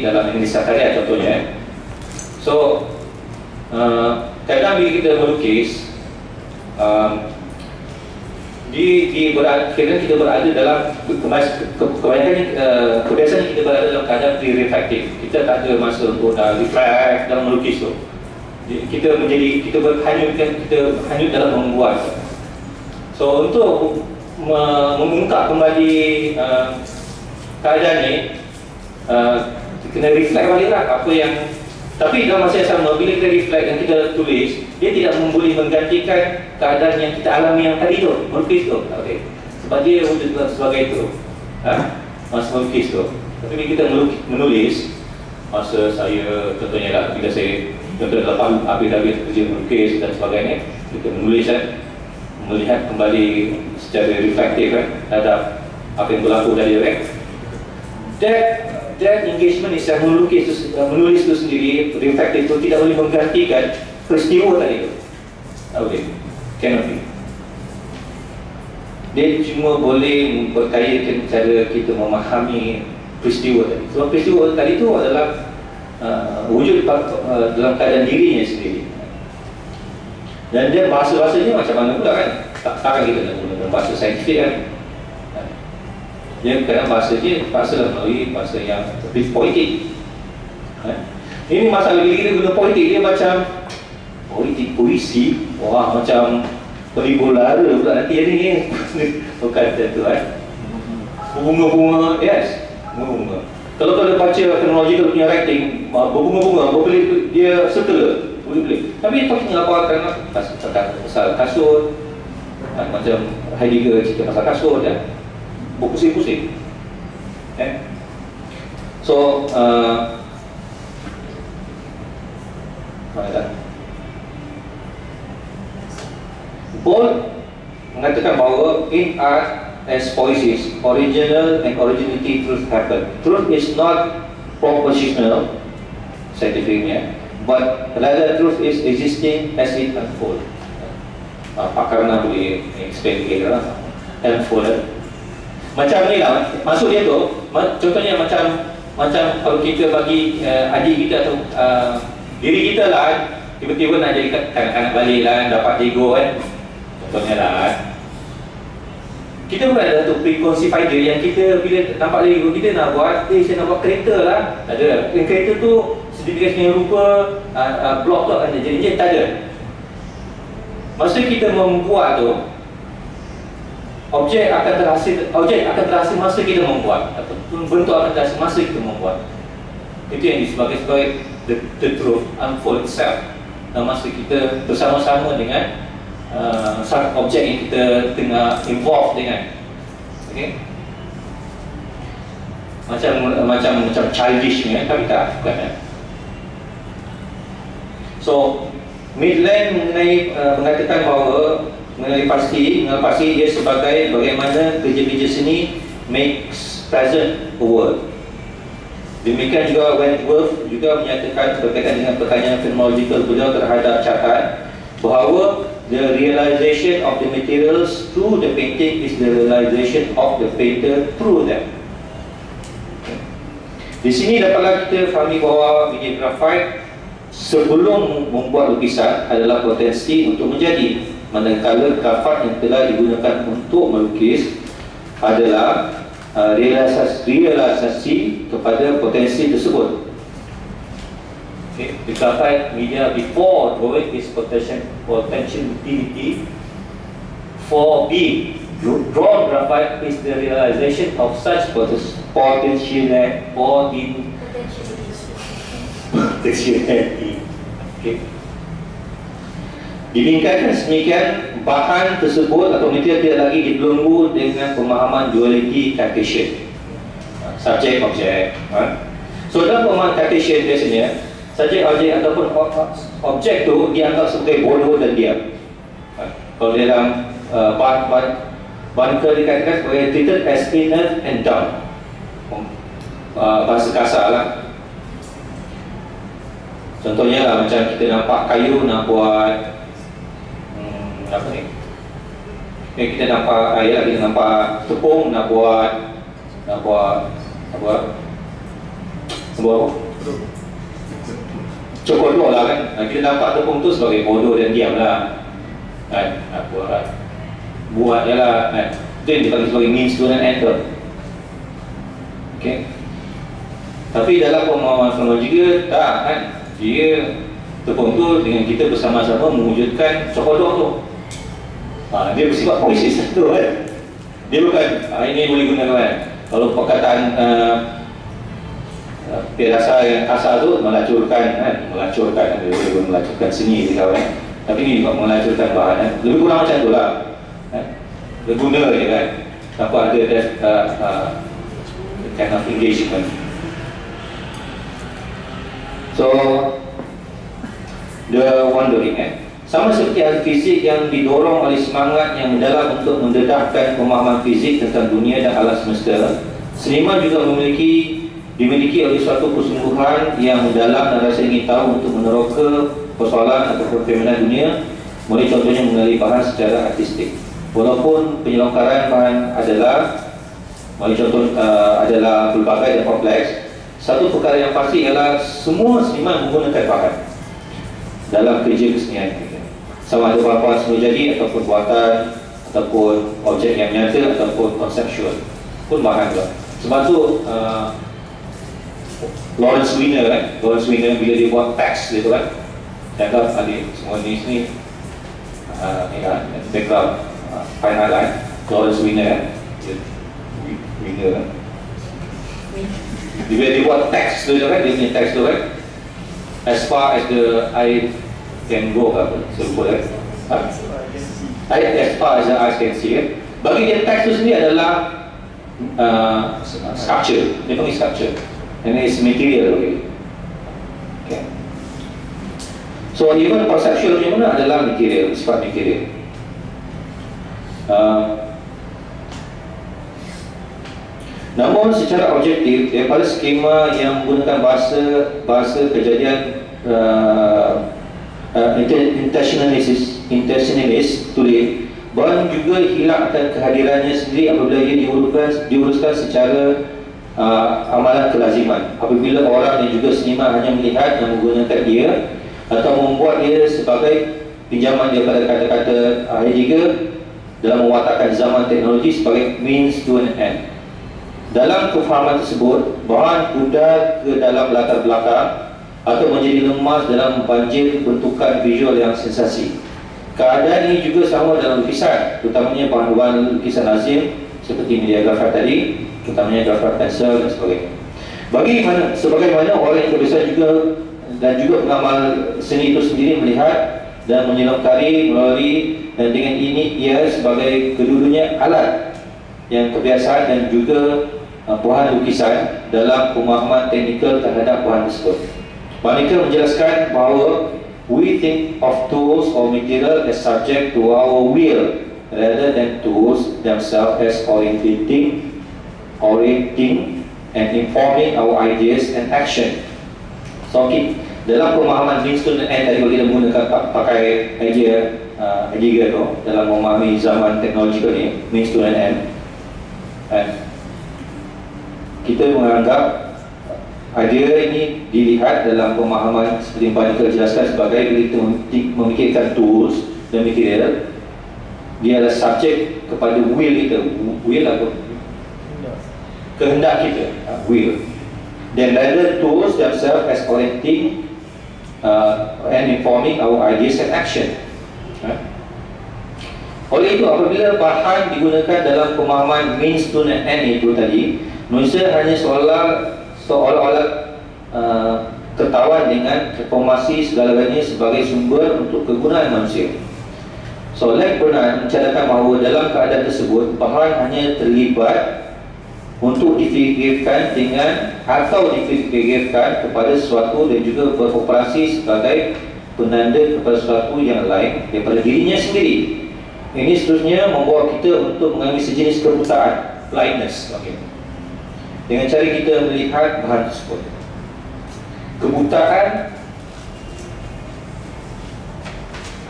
dalam Indonesia karya contohnya eh. so uh, kadang bila kita melukis um, di, di berada, kita berada dalam kebanyakan uh, kebiasaan kita berada dalam keadaan pre-reflective. Kita tak ada masa untuk dah reflect dalam melukis tu. Kita menjadi kita berhanyutkan kita hanyut dalam membuat so untuk mengungkap kembali uh, keadaan ni uh, kena reflect balik lah apa yang tapi dalam masa yang sama bila kita reflect dan kita tulis dia tidak boleh menggantikan keadaan yang kita alami yang tadi tu melukis tu. Okay. sebab dia wujud sebagai itu. Ha? masa melukis tu. Tapi bila kita menulis masa saya contohnya lah bila saya contohnya lepas habis-habis kerja melukis dan sebagainya kita menulis kan melihat kembali secara reflektif kan terhadap apa yang berlaku tadi kan that dan engagement yang melukis itu, uh, menulis itu sendiri, reflektif itu tidak boleh menggantikan peristiwa tadi itu. Okay, cannot be. Dia cuma boleh memperkayakan cara kita memahami peristiwa tadi. Sebab peristiwa tadi itu adalah uh, wujud uh, dalam keadaan dirinya sendiri. Dan dia bahasa-bahasanya macam mana pula kan? Tak, takkan kita nak guna bahasa saintifik kan? Dia kadang bahasa dia bahasa melalui bahasa yang lebih politik ha? Ini masalah bila kita guna politik dia macam Politik puisi. Wah macam beribu lara pula nanti hari ni. Bukan macam tu kan Bunga-bunga, yes Bunga-bunga Kalau kau ada baca teknologi punya writing Berbunga-bunga, boleh dia settle boleh-boleh Tapi kau kena laporkan pasal kasut. Macam Heidegger cerita pasal kasut ya berpusing-pusing eh? so uh, Paul mengatakan bahawa in art as poesis, original and originality truth happen. Truth is not propositional, scientificnya, but rather truth is existing as it unfold. Uh, pakar nak boleh explain kira lah. Unfold macam ni lah. Maksud dia tu Contohnya macam Macam kalau kita bagi uh, Adik kita atau uh, Diri kita lah Tiba-tiba nak jadi kanak-kanak balik lah Dapat Lego kan. Contohnya lah Kita pun ada satu preconceived idea Yang kita bila nampak Lego Kita nak buat Eh saya nak buat kereta lah. Tak ada. Dan kereta tu Sedikit rupa uh, uh, Blok tu akan jadi Tak ada. Masa kita membuat tu objek akan terhasil objek akan terhasil masa kita membuat ataupun bentuk akan terhasil masa kita membuat. Itu yang disebut sebagai the, the truth unfold itself dan masa kita bersama-sama dengan uh, objek yang kita tengah involved dengan. Okay? macam macam macam childish ni tapi tak bukan kan so Midland mengenai uh, mengatakan bahawa mengenai pasti mengenai pasti dia sebagai bagaimana kerja-kerja seni makes present a world. Demikian juga Wentworth juga menyatakan berkaitan dengan pertanyaan phenomenological beliau terhadap catat bahawa the realization of the materials through the painting is the realization of the painter through them. Di sini dapatlah kita fahami bahawa media graphite sebelum membuat lukisan adalah potensi untuk menjadi manakala kafat yang telah digunakan untuk melukis adalah uh, realisasi, realisasi kepada potensi tersebut. Okay. the kafat media before drawing is potential potential utility for B drawn graphite is the realization of such potential potentiality. Potentiality. Okay Ditingkatkan semikian bahan tersebut atau material tidak lagi dibelenggu dengan pemahaman duality Cartesian. Subjek objek ha? so dalam pemahaman Cartesian biasanya subjek objek ataupun objek tu dianggap sebagai bodoh dan diam. Ha? kalau dalam uh, bahan Bunker dikatakan sebagai treated as inert and dumb uh, bahasa kasar lah. Contohnya lah macam kita nampak kayu nak buat apa ni? Yang kita nampak ayat kita nampak tepung nak buat nak buat apa? Sebuah apa? Cokodo lah kan? Kita nampak tepung tu sebagai bodoh dan diam lah. Kan? Apa lah. Buat je lah. Kan? Itu yang dipanggil sebagai means to an end Okay Tapi dalam pemahaman sama juga Tak kan? Dia Tepung tu dengan kita bersama-sama mewujudkan cokodo tu ha, Dia bersifat poesis tu kan Dia bukan ha, Ini boleh gunakan kan Kalau perkataan uh, rasa yang kasar tu melacurkan kan melacurkan dia boleh melacurkan seni dia kawan tapi ni juga melacurkan bahan kan lebih kurang macam tu lah kan berguna je kan. Tanpa ada that uh, uh, kind of engagement. So the wondering kan sama seperti ahli fizik yang didorong oleh semangat yang mendalam untuk mendedahkan pemahaman fizik tentang dunia dan alam semesta. Seniman juga memiliki dimiliki oleh suatu kesungguhan yang mendalam dan rasa ingin tahu untuk meneroka persoalan atau fenomena dunia. Mulai contohnya mengenali bahan secara artistik. Walaupun penyelengkaran bahan adalah mulai contoh uh, adalah pelbagai dan kompleks satu perkara yang pasti ialah semua seniman menggunakan bahan dalam kerja kesenian sama ada bahan semua jadi ataupun buatan ataupun objek yang nyata ataupun konseptual pun bahan juga. Sebab tu uh, Lawrence Wiener kan? Lawrence Wiener bila dia buat teks dia tu kan? Cakap adik semua ni sini uh, ya, background uh, fine highlight Lawrence Wiener kan? Wiener kan? Bila dia buat teks tu kan? Dia punya teks tu kan? As far as the eye can go apa sebut kan ha? as far as the eye can see kan bagi dia teks tu sendiri adalah uh, sculpture dia panggil sculpture and it's material okay. okay. So even conceptual punya mana adalah material, sifat material. Uh, namun secara objektif daripada skema yang menggunakan bahasa bahasa kejadian uh, uh, intentionalist intentionalist today Bond juga hilangkan kehadirannya sendiri apabila ia diuruskan, diuruskan secara uh, amalan kelaziman. Apabila orang dan juga seniman hanya melihat dan menggunakan dia atau membuat dia sebagai pinjaman daripada kata-kata uh, dalam mewatakkan zaman teknologi sebagai means to an end. Dalam kefahaman tersebut bahan pudar ke dalam latar belakang atau menjadi lemas dalam banjir bentukan visual yang sensasi keadaan ini juga sama dalam lukisan terutamanya bahan-bahan lukisan lazim seperti media grafat tadi terutamanya Dr. Pencil dan sebagainya. Bagaimana, sebagaimana orang yang terbiasa juga dan juga pengamal seni itu sendiri melihat dan menyelengkari melalui dan dengan ini ia sebagai kedudunya alat yang kebiasaan dan juga uh, puan lukisan dalam pemahaman teknikal terhadap puan tersebut. Mereka menjelaskan bahawa we think of tools or material as subject to our will rather than tools themselves as orientating orienting and informing our ideas and action. So, okay, dalam pemahaman Winston and tadi kita menggunakan pakai idea uh, idea tu dalam memahami zaman teknologi ni, Winston and and kita menganggap idea ini dilihat dalam pemahaman seperti yang Pak jelaskan sebagai kita memikirkan tools. Dan material dia adalah subjek kepada will kita. Will apa? Kehendak kita. Uh, will. Then rather tools themselves as orienting uh, and informing our ideas and action. Uh. oleh itu apabila bahan digunakan dalam pemahaman means to an end itu tadi manusia hanya seolah seolah-olah uh, ketahuan dengan reformasi segala-galanya sebagai sumber untuk kegunaan manusia So, Lek pernah mencatatkan bahawa dalam keadaan tersebut, bahan hanya terlibat untuk difikirkan dengan atau difikirkan kepada sesuatu dan juga beroperasi sebagai penanda kepada sesuatu yang lain daripada dirinya sendiri. Ini seterusnya membawa kita untuk mengambil sejenis kebutaan, blindness. Okay. Dengan cara kita melihat bahan tersebut. Kebutaan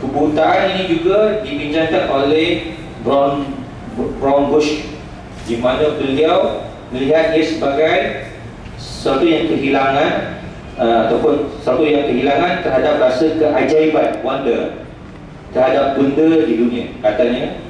Kebutaan ini juga dipinjamkan oleh Brown Brown Bush di mana beliau melihat ia sebagai sesuatu yang kehilangan uh, ataupun sesuatu yang kehilangan terhadap rasa keajaiban wonder terhadap benda di dunia katanya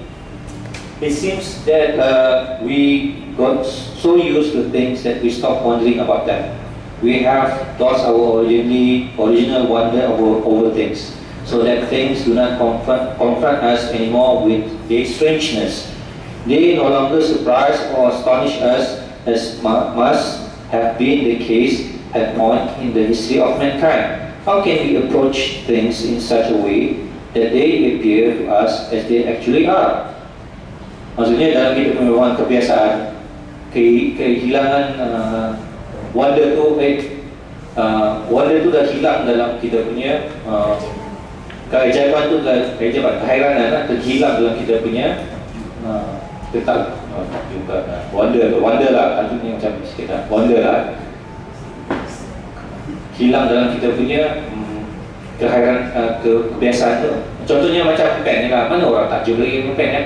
it seems that uh, we got so used to things that we stop wondering about them we have lost our originally original wonder over, over things so that things do not confront, confront us anymore with their strangeness they no longer surprise or astonish us as must have been the case at point in the history of mankind. How can we approach things in such a way that they appear to us as they actually are? Maksudnya dalam kita kebiasaan kehilangan uh, wonder tu eh, uh, wonder tu dah hilang dalam kita punya uh, keajaiban tu dah keajaiban keheranan lah terhilang dalam kita punya uh, tetap uh, juga uh, wonder wonder lah maksudnya macam sikit lah wonder lah. Hilang dalam kita punya um, kehairan uh, ke kebiasaan tu. Contohnya macam pen ni lah mana orang tajam lagi pen kan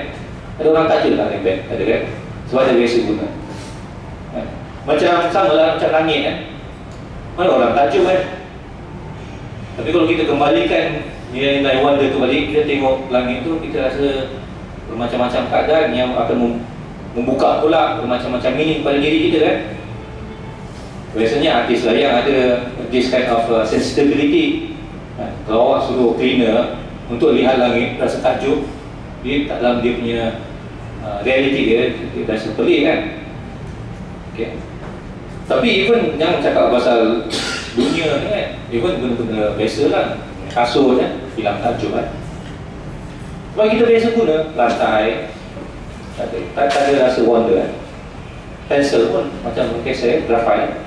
ada orang tajam tak dengan pen ada kan? Sebab ada biasa guna? Macam sama lah macam langit kan mana orang tajam kan tapi kalau kita kembalikan nilai-nilai wonder tu balik kita tengok langit tu kita rasa bermacam-macam keadaan yang akan membuka pula bermacam-macam meaning pada diri kita kan biasanya artis lah yang ada this kind of uh, sensitivity. Kalau awak suruh cleaner untuk lihat langit rasa takjub dia tak dalam dia punya uh, reality dia dia rasa pelik kan? Okay. Tapi even jangan cakap pasal dunia ni kan even benda-benda biasa lah. Kasur kan hilang takjub kan. Sebab kita biasa guna lantai tak tak, tak ada rasa wonder kan. Pencil pun macam mungkin saya graphite.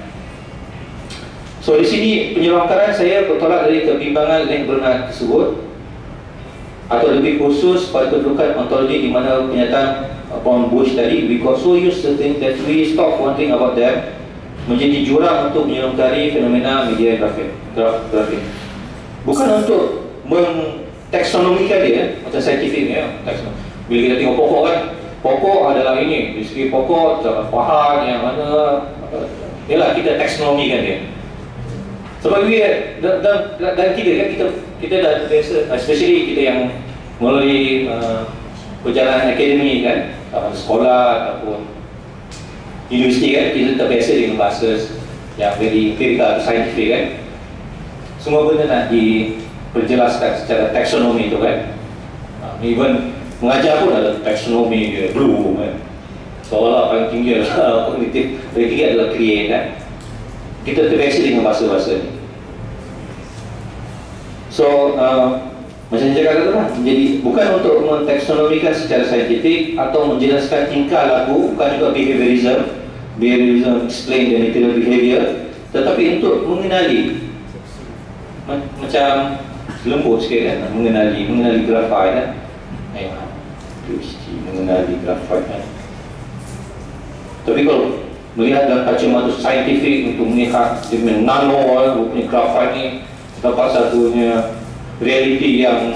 So di sini penyelenggaraan saya bertolak dari kebimbangan link bernard tersebut atau lebih khusus pada kedudukan ontologi di mana penyataan Paul Bush tadi we got so used to think that we stop wondering about them menjadi jurang untuk menyelengkari fenomena media grafik grafik bukan untuk meng taksonomikan dia macam saintifik ni ya. bila kita tengok pokok kan pokok adalah ini di segi pokok zaman pahan yang mana ialah kita taksonomikan dia. Sebab dia dan, dan, dan kita kan kita kita dah biasa especially kita yang melalui uh, perjalanan akademik kan uh, sekolah ataupun universiti kan kita terbiasa dengan bahasa yang very empirical atau scientific kan. Semua benda nak di berjelaskan secara taksonomi itu kan. Uh, even mengajar pun ada taksonomi dia blue kan. Seolah paling tinggi adalah kognitif paling tinggi adalah create kan. Kita terbiasa dengan bahasa-bahasa ni. So uh, macam saya cakap tadi lah jadi bukan untuk mentaksonomikan secara saintifik atau menjelaskan tingkah laku bukan juga behaviorism behaviorism explain the material behavior. Tetapi untuk mengenali macam lembut sikit kan mengenali mengenali grafit kan. Eh mengenali grafit kan. Tapi kalau melihat dalam kacamata saintifik untuk melihat punya nano dia punya grafit ni dapat satunya reality yang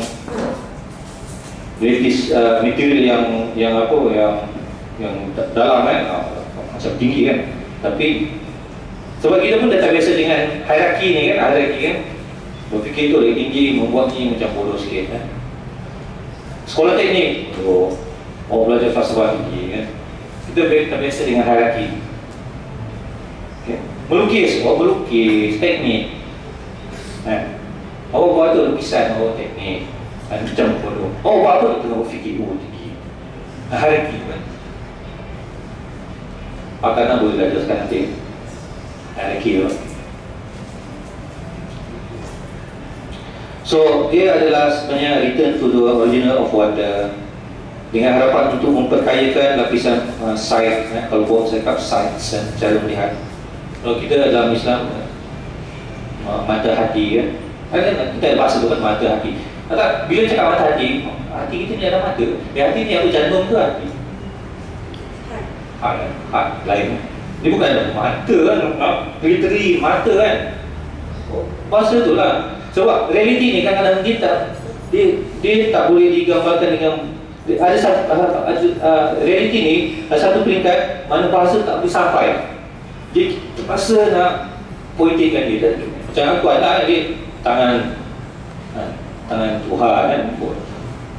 reality uh, material yang yang apa yang yang dalam kan. uh, macam tinggi kan tapi sebab kita pun dah tak biasa dengan hierarki ni kan hierarki kan Berfikir itu lagi tinggi membuat ni macam bodoh sikit kan. Sekolah teknik, oh, oh belajar falsafah tinggi kan. Kita terbiasa dengan hierarki. Okay. Melukis, oh melukis, teknik. Kan? Oh buat tu lukisan, oh teknik. Kan? Macam bodoh. Oh buat tu tengah berfikir, oh tinggi. Hierarki kan. Pakar nak boleh belajar nanti. Hierarki tu. So dia adalah sebenarnya return to the original of wonder dengan harapan untuk memperkayakan lapisan uh, side eh, kalau buat saya kata side eh, cara melihat. Kalau kita dalam Islam uh, mata hati ya. Ada kita ada bahasa bukan mata hati. Tak, bila cakap mata hati hati kita ni ada mata. Ya, hati ni apa jantung ke hati heart heart lain. Ni bukan mata kan teri-teri mata kan. Bahasa tu lah. Sebab realiti ni kadang-kadang dia tak dia, dia tak boleh digambarkan dengan ada satu uh, uh, realiti ni ada satu peringkat mana bahasa tak boleh sampai. Dia terpaksa nak politikkan dia. Macam aku ada dia tangan ha, tangan Tuhan kan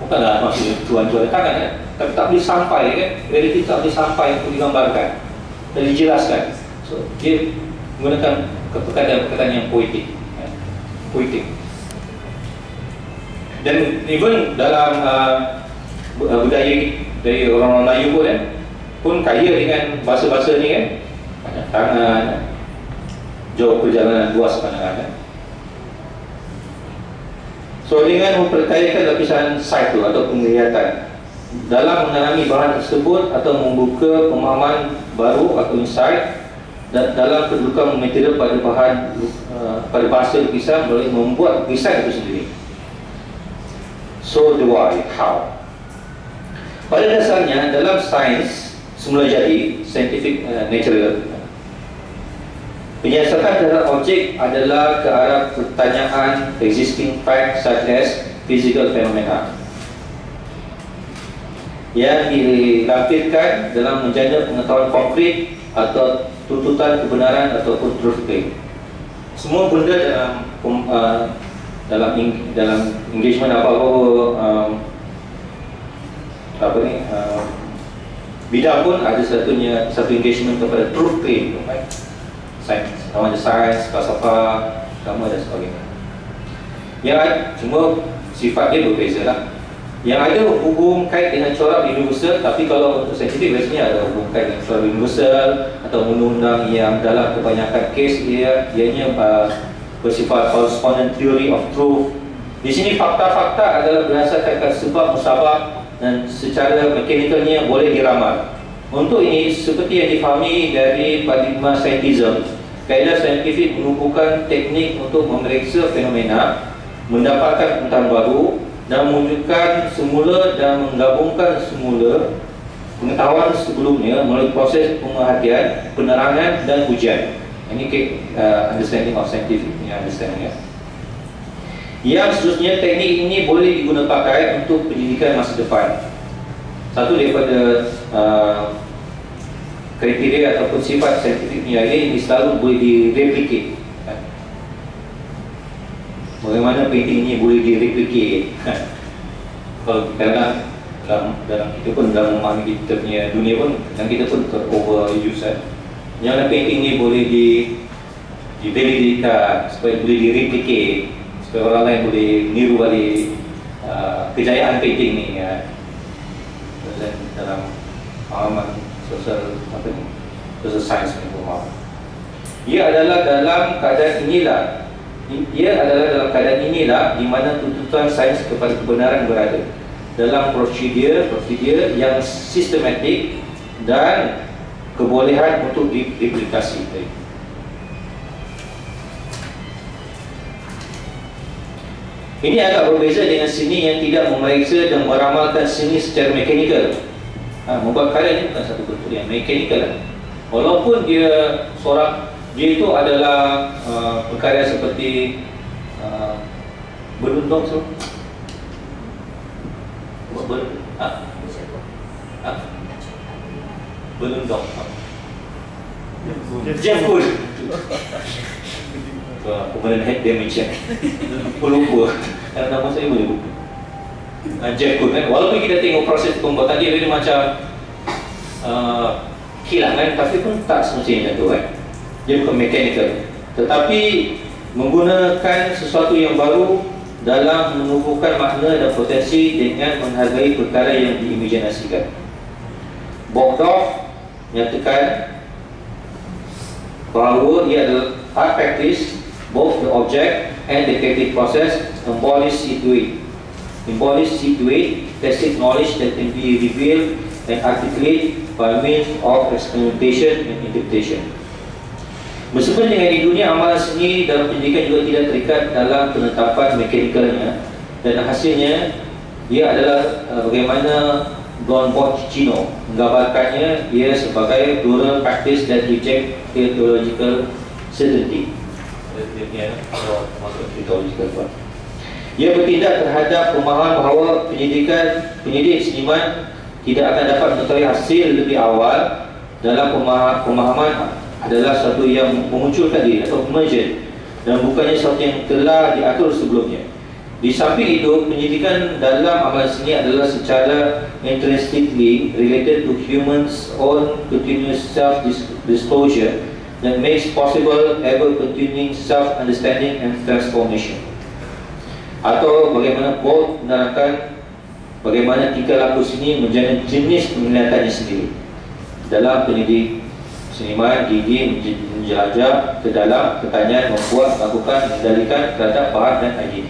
bukanlah maksudnya Tuhan-Tuhan tangan kan? Tapi tak boleh sampai kan? Realiti tak boleh sampai untuk digambarkan. Dan dijelaskan. So dia menggunakan perkataan-perkataan yang poetik kan? poetik. Dan even dalam uh, budaya dari orang-orang Melayu pun kan? Pun kaya dengan bahasa-bahasa ni kan? Tangan jauh perjalanan luas pandangan kan? So dengan memperkayakan lapisan sight tu atau penglihatan dalam mengalami bahan tersebut atau membuka pemahaman baru atau insight dan dalam kedudukan material pada bahan uh, pada bahasa lukisan boleh membuat lukisan itu sendiri. So do I, how? Pada dasarnya dalam sains semula jadi scientific uh, natural Penyiasatan terhadap objek adalah ke arah pertanyaan existing fact such as physical phenomena yang dilampirkan dalam menjana pengetahuan konkret atau tuntutan kebenaran ataupun truth claim. Semua benda dalam uh, dalam dalam engagement apa-apa um, apa ni uh, bidang pun ada satunya satu engagement kepada truth claim, right? Sains, nama ada sains, falsafah, agama dan sebagainya. Yang ada, cuma sifat dia berbeza lah. Yang ada hubung kait dengan corak universal tapi kalau untuk saintifik biasanya ada hubung kait dengan corak universal atau undang-undang yang dalam kebanyakan kes ia ianya uh, bersifat correspondent theory of truth. Di sini fakta-fakta adalah berdasarkan sebab musabab dan secara mekanikalnya boleh diramal. Untuk ini, seperti yang difahami dari paradigma saintism, kaedah saintifik menumpukan teknik untuk memeriksa fenomena, mendapatkan pengetahuan baru dan mewujudkan semula dan menggabungkan semula pengetahuan sebelumnya melalui proses pemerhatian, penerangan dan ujian. Ini uh, understanding of scientific ni understanding ya. Yang seterusnya teknik ini boleh digunakan untuk pendidikan masa depan. Satu daripada uh, kriteria ataupun sifat saintifik ini selalu boleh direplikate kan? bagaimana painting ini boleh direplikate kan? kalau dalam, dalam, dalam kita pun dalam memahami kita punya dunia pun dan kita pun ter-overuse kan? yang painting ini boleh di divalidatekan supaya boleh direplikate supaya orang lain boleh niru balik uh, kejayaan painting ni kan? Dalam pengalaman sosial apa ni sosial sains ni pemahaman ia adalah dalam keadaan inilah ia adalah dalam keadaan inilah di mana tuntutan sains kepada kebenaran berada dalam prosedur prosedur yang sistematik dan kebolehan untuk diplikasi Ini agak berbeza dengan seni yang tidak memeriksa dan meramalkan seni secara mekanikal ha, membuat karya ini bukan satu bentuk yang mekanikal lah. walaupun dia seorang dia itu adalah uh, berkarya seperti uh, berundong so. Ber, ha? Ha? berundong ha? Jeff Wood Kemudian head damage ya. Lupa. Karena nama saya boleh lupa. Uh, Jeff Good kan? Walaupun kita tengok proses pembuatan dia dia macam uh, hilang kan? Tapi pun tak semestinya tu kan? Dia bukan mechanical. Tetapi menggunakan sesuatu yang baru dalam menumbuhkan makna dan potensi dengan menghargai perkara yang diimajinasikan Bogdorf nyatakan bahawa ia adalah art practice both the object and the creative process embodies it embodies situate, tacit knowledge that can be revealed and articulate by means of experimentation and interpretation. Meskipun dengan di dunia amalan seni dalam pendidikan juga tidak terikat dalam penetapan mekanikalnya dan hasilnya ia adalah uh, bagaimana Don Bocchino menggambarkannya ia sebagai plural practice that reject theological certainty. Ia bertindak terhadap pemahaman bahawa penyidikan penyidik seniman tidak akan dapat mengetahui hasil lebih awal dalam pemahaman adalah satu yang memunculkan diri atau emergent dan bukannya sesuatu yang telah diatur sebelumnya. Di samping itu, penyidikan dalam amalan seni adalah secara intrinsically related to humans' own continuous self-disclosure that makes possible ever-continuing self-understanding and transformation. Atau bagaimana Paul menerangkan bagaimana tingkah laku seni menjadi jenis penglihatannya sendiri dalam penyidik seniman gigi menjelajah ke dalam pertanyaan membuat, melakukan, mengendalikan terhadap bahan dan idea.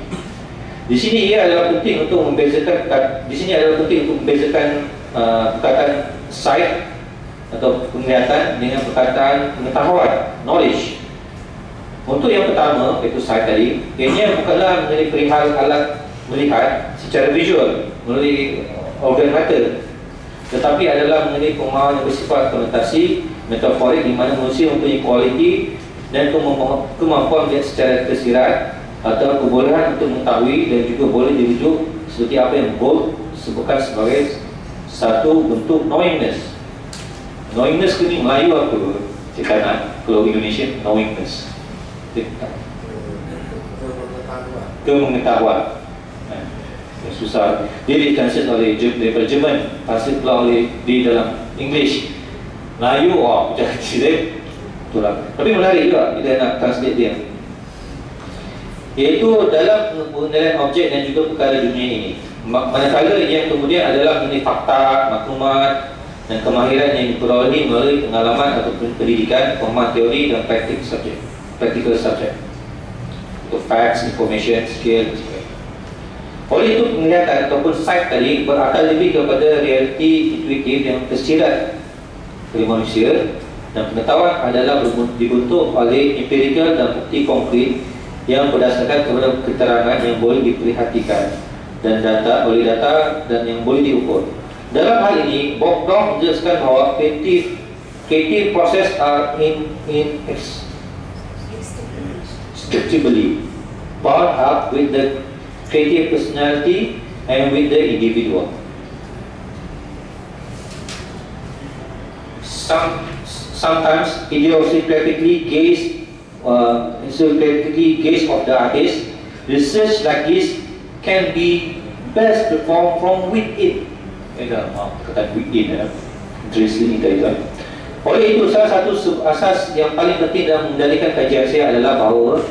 Di sini ia adalah penting untuk membezakan di sini adalah penting untuk membezakan uh, perkataan sight atau penglihatan dengan perkataan pengetahuan knowledge. Untuk yang pertama iaitu sight tadi, ianya bukanlah menjadi perihal alat melihat secara visual melalui organ mata tetapi adalah mengenai pemahaman yang bersifat konotasi metaforik di mana manusia mempunyai kualiti dan kemampuan melihat secara tersirat atau kebolehan untuk mengetahui dan juga boleh dirujuk seperti apa yang Bolt sebutkan sebagai satu bentuk knowingness knowingness ni Melayu apa? Cakap nak kalau Indonesia knowingness. Kemengetahuan. Eh, susah. Dia ditranslate oleh daripada Jerman translate pula oleh di dalam English. Melayu wah macam kecil itulah. Tapi menarik juga kita nak translate dia. Iaitu dalam penilaian objek dan juga perkara dunia ini. Manakala yang kemudian adalah mengenai fakta, maklumat dan kemahiran yang diperoleh melalui pengalaman atau pendidikan, pemahaman teori dan praktik subjek practical subject untuk facts, information, skill dan sebagainya oleh itu penglihatan ataupun sight tadi berakal lebih kepada realiti intuitif yang tersirat oleh manusia dan pengetahuan adalah dibentuk oleh empirical dan bukti konkret yang berdasarkan kepada keterangan yang boleh diperhatikan dan data oleh data dan yang boleh diukur. Dalam hal ini, Brown menjelaskan bahawa creative creative process are in in inextricably bound up with the creative personality and with the individual. Some sometimes idiosyncratically gaze uh, insularity gaze of the artist, research like this can be best performed from within. Maaf, kata within ya. Interesting intelligent. Oleh itu, salah satu asas yang paling penting dalam mengendalikan kajian saya adalah bahawa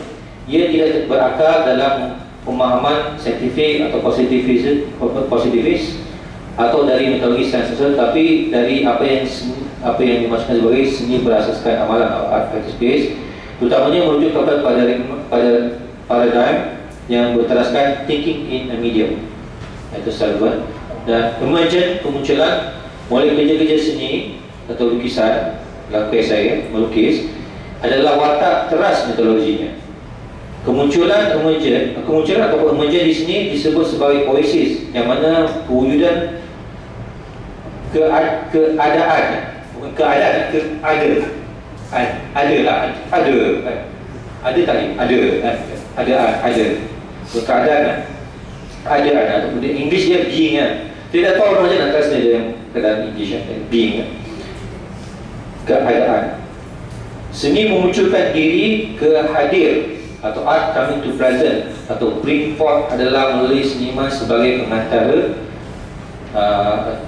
ia tidak berakar dalam pemahaman saintifik atau positivis, positivis atau dari metodologi sosial tapi dari apa yang apa yang dimaksudkan sebagai seni berasaskan amalan atau art practice Terutamanya merujuk kepada pada, pada paradigm yang berteraskan thinking in a medium Itu Sullivan Dan emergent kemunculan mulai kerja-kerja seni atau lukisan Dalam saya, melukis Adalah watak teras metodologinya Kemunculan emergent Kemunculan atau emergent di sini disebut sebagai poesis Yang mana kewujudan keadaan. Bukan keadaan, keadaan ada. Lah. Ada kan? Ada tak ni? Ada kan? Ada ada. Keadaan kan? Ada kan? Ataupun English dia being kan tidak tahu macam nak translate dia yang keadaan English kan being keadaan seni memunculkan diri ke hadir atau art coming to present atau bring forth adalah melalui seniman sebagai pengantara uh,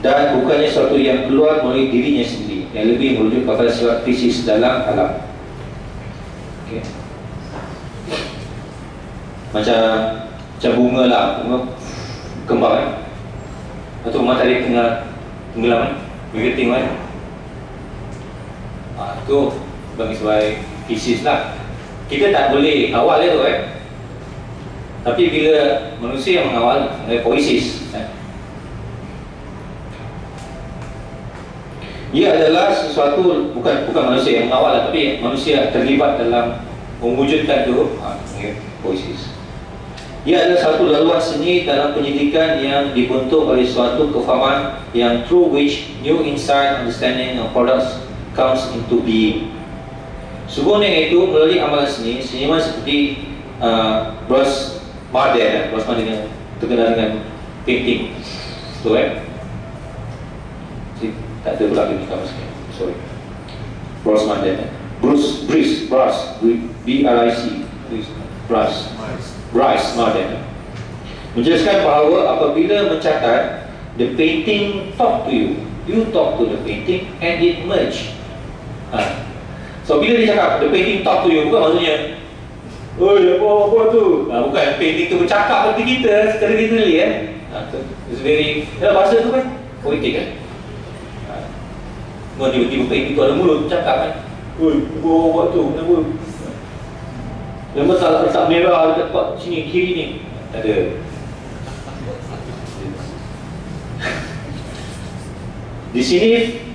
dan bukannya sesuatu yang keluar melalui dirinya sendiri yang lebih merujuk kepada sifat fisis dalam alam. Okay. Macam macam bunga lah, bunga kembang kan. Atau matahari tengah tenggelam kan, begitu kan. Ah, tu bagi sebagai fisis lah. Kita tak boleh awal dia tu kan. Tapi bila manusia yang mengawal, mengenai poesis kan. Ia adalah sesuatu bukan bukan manusia yang mengawal lah, tapi manusia terlibat dalam mewujudkan itu ha, poesis. Ia adalah satu laluan seni dalam penyidikan yang dibentuk oleh suatu kefahaman yang through which new insight, understanding and products comes into being. Sebenarnya itu melalui amalan seni, seniman seperti uh, Bruce Marder, Bruce Marder terkenal dengan painting, tu eh, tak ada pula di kamu sekali. Sorry. Bryce Martin Bruce Brice Bryce B-R-I-C Bryce Bryce Martin menjelaskan bahawa apabila mencatat the painting talk to you you talk to the painting and it merge ha. so bila dia cakap the painting talk to you bukan maksudnya Oi, apa, apa tu? Ha, bukan painting tu bercakap seperti kita secara literally eh. Ha, it's very, ya, bahasa tu kan poetic kan? Kau tiba-tiba pergi tu ada mulut cakap kan Oi, kau buat tu, kenapa? Kenapa tak letak merah dekat tempat sini, kiri ni? Ada Di sini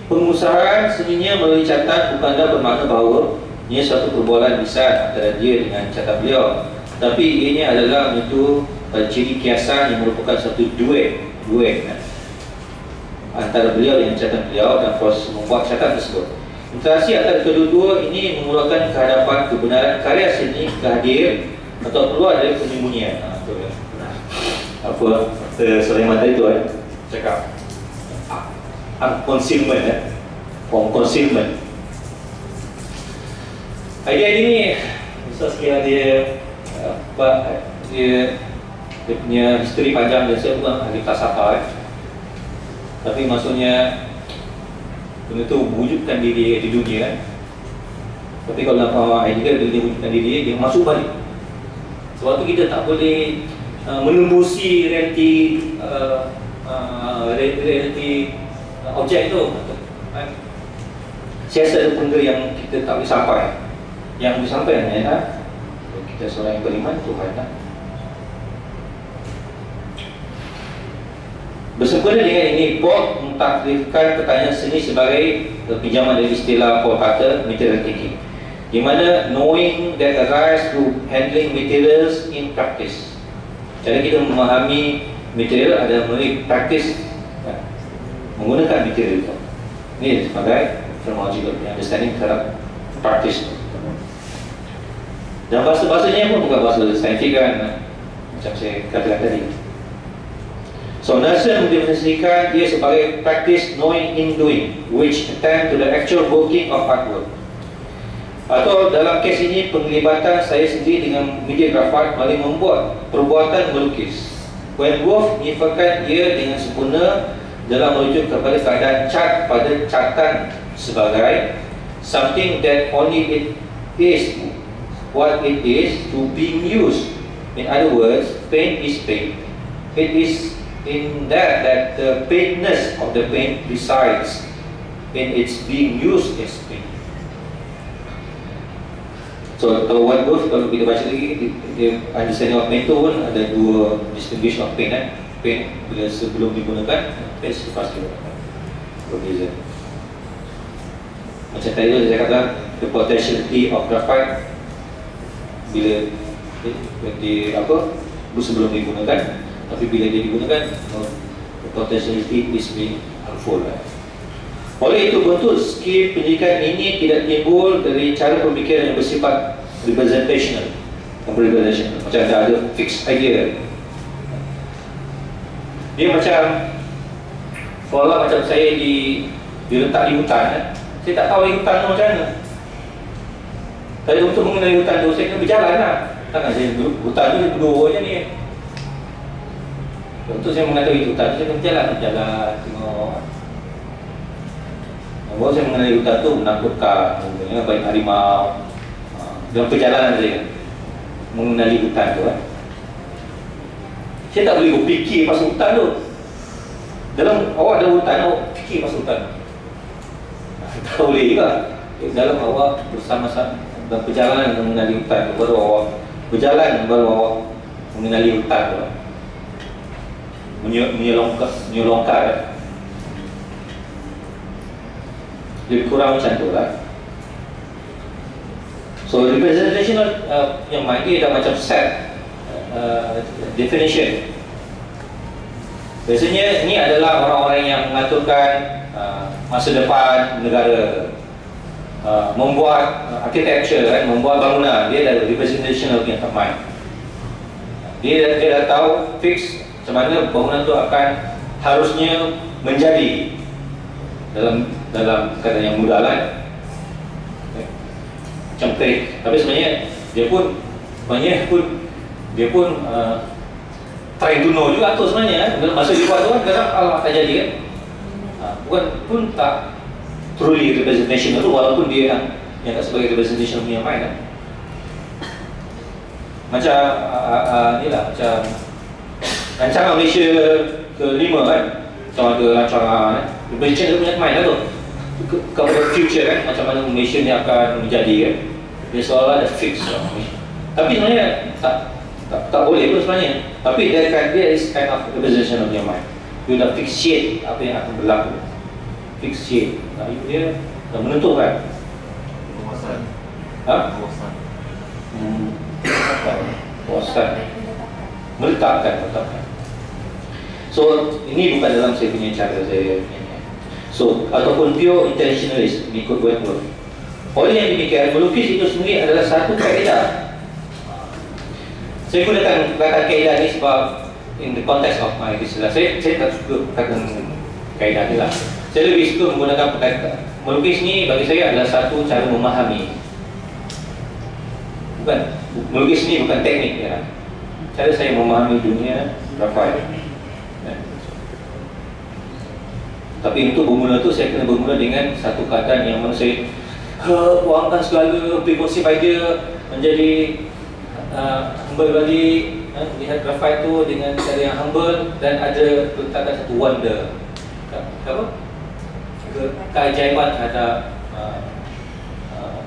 pengusahaan seninya melalui catat bukanlah bermakna bahawa ia satu perbualan besar antara dia dengan catat beliau tapi ianya adalah itu ciri kiasan yang merupakan satu duet duet kan? antara beliau dengan catatan beliau dan proses membuat catatan tersebut. Interaksi antara kedua-dua ini mengeluarkan kehadapan kebenaran karya seni kehadir atau keluar dari penyembunyian. Ha, ya. Apa selain mata itu eh, cakap concealment eh, from concealment. Idea ini besar sekali dia apa dia dia punya history panjang saya bukan ahli falsafah eh. Tapi maksudnya Benda tu wujudkan diri di dunia kan Tapi kalau nak faham idea dia wujudkan diri Dia masuk balik Sebab tu kita tak boleh uh, Menembusi realiti uh, uh, Realiti uh, Objek tu kan? Siasat benda yang kita tak boleh sampai Yang boleh sampai hanya Kita seorang yang beriman Tuhan kan? Bersempena dengan ini, Bob mentakrifkan pertanyaan seni sebagai pinjaman dari istilah Paul Carter, material thinking di mana knowing that arise to handling materials in practice. Cara kita memahami material adalah melalui praktis ya, menggunakan material itu. Ini sebagai terminological understanding terhadap praktis dan bahasa-bahasanya pun bukan bahasa saintifik kan macam saya katakan tadi So Nelson mendefinisikan dia sebagai practice knowing in doing which attend to the actual working of artwork. Atau dalam kes ini penglibatan saya sendiri dengan media grafat melalui membuat perbuatan melukis. When Wolf menyifatkan ia dengan sempurna dalam merujuk kepada keadaan cat pada catatan sebagai something that only it is what it is to being used. In other words, paint is paint. It is in that that the paintness of the paint resides in its being used as paint. So kalau one kalau kita baca lagi dia understanding of paint tu pun ada dua distinguish of paint kan. Paint bila sebelum digunakan, paint selepas digunakan. Berbeza. Macam tadi saya kata the potentiality of graphite bila di apa sebelum digunakan tapi bila dia digunakan oh, potentiality is being right? oleh itu bentuk skill pendidikan ini tidak timbul dari cara pemikiran yang bersifat representational. Representational. Macam ada, ada fixed idea. Dia macam seolah macam saya di diletak di hutan kan? saya tak tahu hutan tu macam mana. Tapi untuk mengenai hutan tu saya kena berjalan lah. Takkan saya hutan tu duduk je ni untuk saya mengetahui hutan, saya kena jalan Jalan, tengok. Baru saya mengenali hutan tu menakutkan Dengan baik harimau. Ha, Dalam perjalanan saya Mengenali hutan tu kan Saya tak boleh berfikir pasal hutan tu. Dalam awak ada hutan, awak fikir pasal hutan Tak boleh juga. Dalam awak bersama-sama Dalam perjalanan mengenali hutan tu Baru awak berjalan baru awak mengenali hutan tu kan menyelongkar menyelongkar lebih kurang macam tu lah. So representation uh, yang main dia dah macam set uh, definition. Biasanya ini adalah orang-orang yang mengaturkan uh, masa depan negara. Uh, membuat uh, architecture kan, membuat bangunan. Dia ada representational yang termain dia, dia dah tahu fix mana bangunan itu akan harusnya menjadi dalam dalam keadaan yang mudah lah. Macam tapi sebenarnya dia pun sebenarnya pun dia pun uh, try to know juga tu sebenarnya kan. Masa dia buat tu kan kadang Allah tak jadi kan. Uh, bukan pun tak truly representation tu walaupun dia yang yang tak sebagai representation punya mind kan. Macam uh, uh, ni lah macam rancangan Malaysia kelima kan? Macam ada rancangan kan representation tu punya mind lah tu. Kepada future kan macam mana Malaysia ni akan menjadi kan dia seolah ada fix. Lah. tapi sebenarnya tak, tak, tak boleh pun sebenarnya. Tapi dia akan dia is kind of representation of your mind. You dah fix shade apa yang akan berlaku. Fix shade nah, dia dah menentukan. Kawasan ha? Kawasan hmm. puasan meletakkan meletakkan so ini bukan dalam saya punya cara saya So, ataupun pure intentionalist mengikut Wentworth. Oleh yang demikian, melukis itu sendiri adalah satu kaedah. Saya gunakan kata kaedah ini sebab in the context of my research. Saya, saya tak suka kata kaedah ini lah. Saya lebih suka menggunakan perkataan. Melukis ini bagi saya adalah satu cara memahami. Bukan, melukis ini bukan teknik ya. Cara saya memahami dunia Rafael. Tapi untuk bermula tu saya kena bermula dengan satu keadaan yang mana saya uh, buangkan segala privasi dia menjadi uh, humble balik uh, lihat graphite tu dengan cara yang humble dan ada letakkan satu wonder apa? Ke, keajaiban terhadap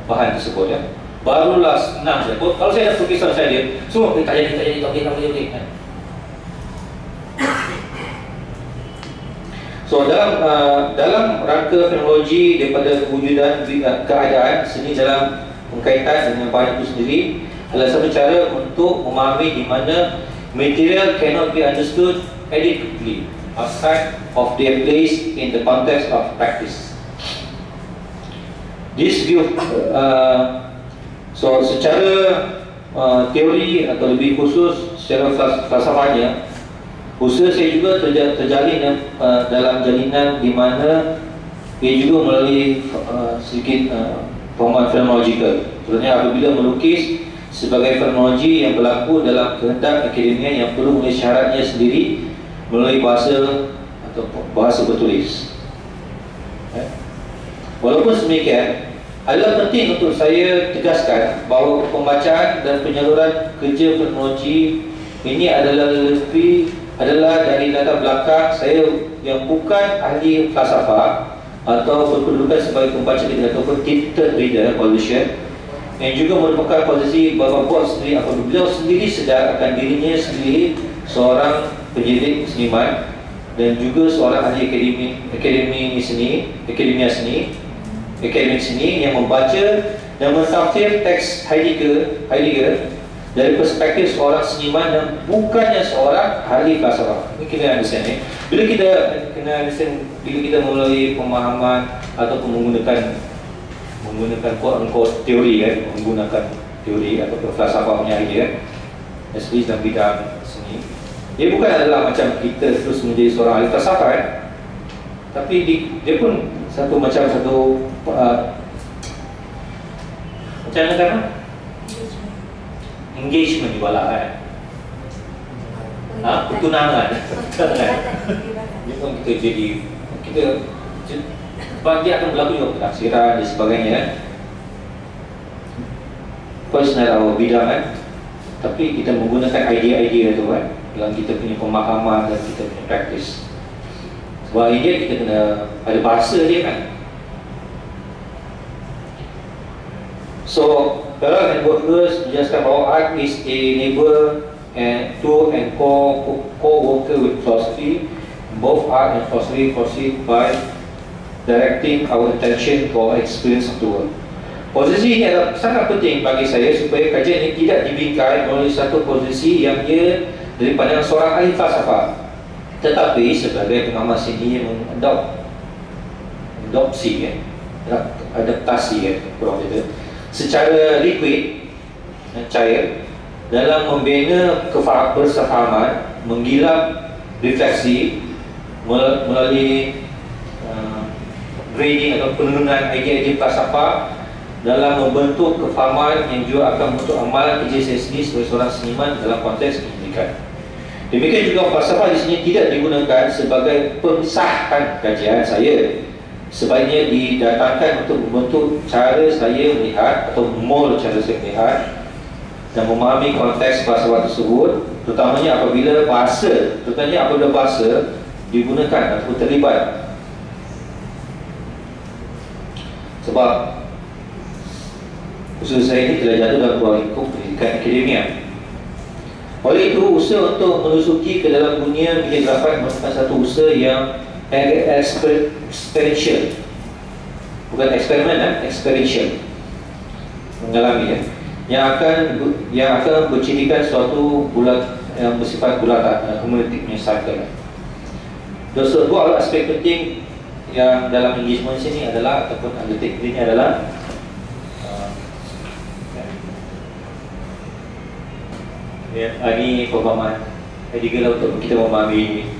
bahan tersebut ya. Barulah senang saja. Kalau saya dah lukisan saya dia, semua eh, tak jadi, tak jadi, tak boleh, tak boleh. So dalam uh, dalam rangka fenomenologi daripada kewujudan uh, keadaan seni dalam pengkaitan dengan bahan itu sendiri adalah satu cara untuk memahami di mana material cannot be understood adequately outside of their place in the context of practice. This view, uh, so secara uh, teori atau lebih khusus secara falsafahnya Usaha saya juga terjalin uh, dalam jalinan di mana ia juga melalui uh, sedikit uh, format fenomenological. Sebenarnya apabila melukis sebagai fenomenologi yang berlaku dalam kehendak akademia yang perlu menulis syaratnya sendiri melalui bahasa atau bahasa bertulis. Eh? Walaupun demikian, adalah penting untuk saya tegaskan bahawa pembacaan dan penyaluran kerja fenomenologi ini adalah lebih adalah dari latar belakang saya yang bukan ahli falsafah atau berkedudukan sebagai pembaca kita ataupun gifted reader position yang juga merupakan posisi bapa buat sendiri atau beliau sendiri sedar akan dirinya sendiri seorang penyidik seniman dan juga seorang ahli akademi akademi seni akademia seni akademik seni yang membaca dan mentafsir teks Heidegger Heidegger dari perspektif seorang seniman dan bukannya seorang ahli falsafah. Ini kita understand eh. Bila kita kena understand bila kita melalui pemahaman ataupun menggunakan menggunakan quote unquote teori kan, menggunakan teori atau falsafah punya idea kan, especially dalam bidang seni. Dia bukan adalah macam kita terus menjadi seorang ahli falsafah kan. Tapi di, dia pun satu macam satu uh, macam mana? Engagement bala kan? Ha? Pertunangan pertunangan dia pun kita jadi kita dia akan berlaku juga penafsiran dan sebagainya kan? Personal our bidang kan? Tapi kita menggunakan idea-idea tu kan? Dalam kita punya pemahaman dan kita punya praktis sebab ini kita kena ada bahasa dia kan? So Kalau and workers menjelaskan bahawa art is a neighbor and to and co-worker with philosophy. Both art and philosophy proceed by directing our attention to our experience of the world. Posisi ini adalah sangat penting bagi saya supaya kajian ini tidak dibingkai oleh satu posisi yang ia dari pandangan seorang ahli falsafah tetapi sebagai pengamal seni yang mengadop adopsi ya, adaptasi ya, kurang lebih secara liquid cair dalam membina kebersamaan menggilap refleksi melalui uh, grading atau penurunan idea-idea falsafah dalam membentuk kefahaman yang juga akan membentuk amalan kerja saya sendiri sebagai seorang seniman dalam konteks pendidikan. Demikian juga falsafah di sini tidak digunakan sebagai pemisahkan kajian saya. Sebaiknya didatangkan untuk membentuk cara saya melihat atau mol cara saya melihat dan memahami konteks falsafah tersebut. Terutamanya apabila bahasa terutamanya apabila bahasa digunakan atau terlibat. Sebab usaha saya ini telah jatuh dalam ruang lingkup pendidikan akademia. Oleh itu usaha untuk menusuki ke dalam dunia grafik merupakan satu usaha yang experiential bukan eksperimen eh? experiential mengalami ya yang akan yang akan bercirikan suatu bulat yang bersifat bulatan uh, cumulative cycle. Dosa dua aspek penting yang dalam engagement sini adalah ataupun undertake ini adalah ya, ini pemahaman jadi kalau untuk kita memahami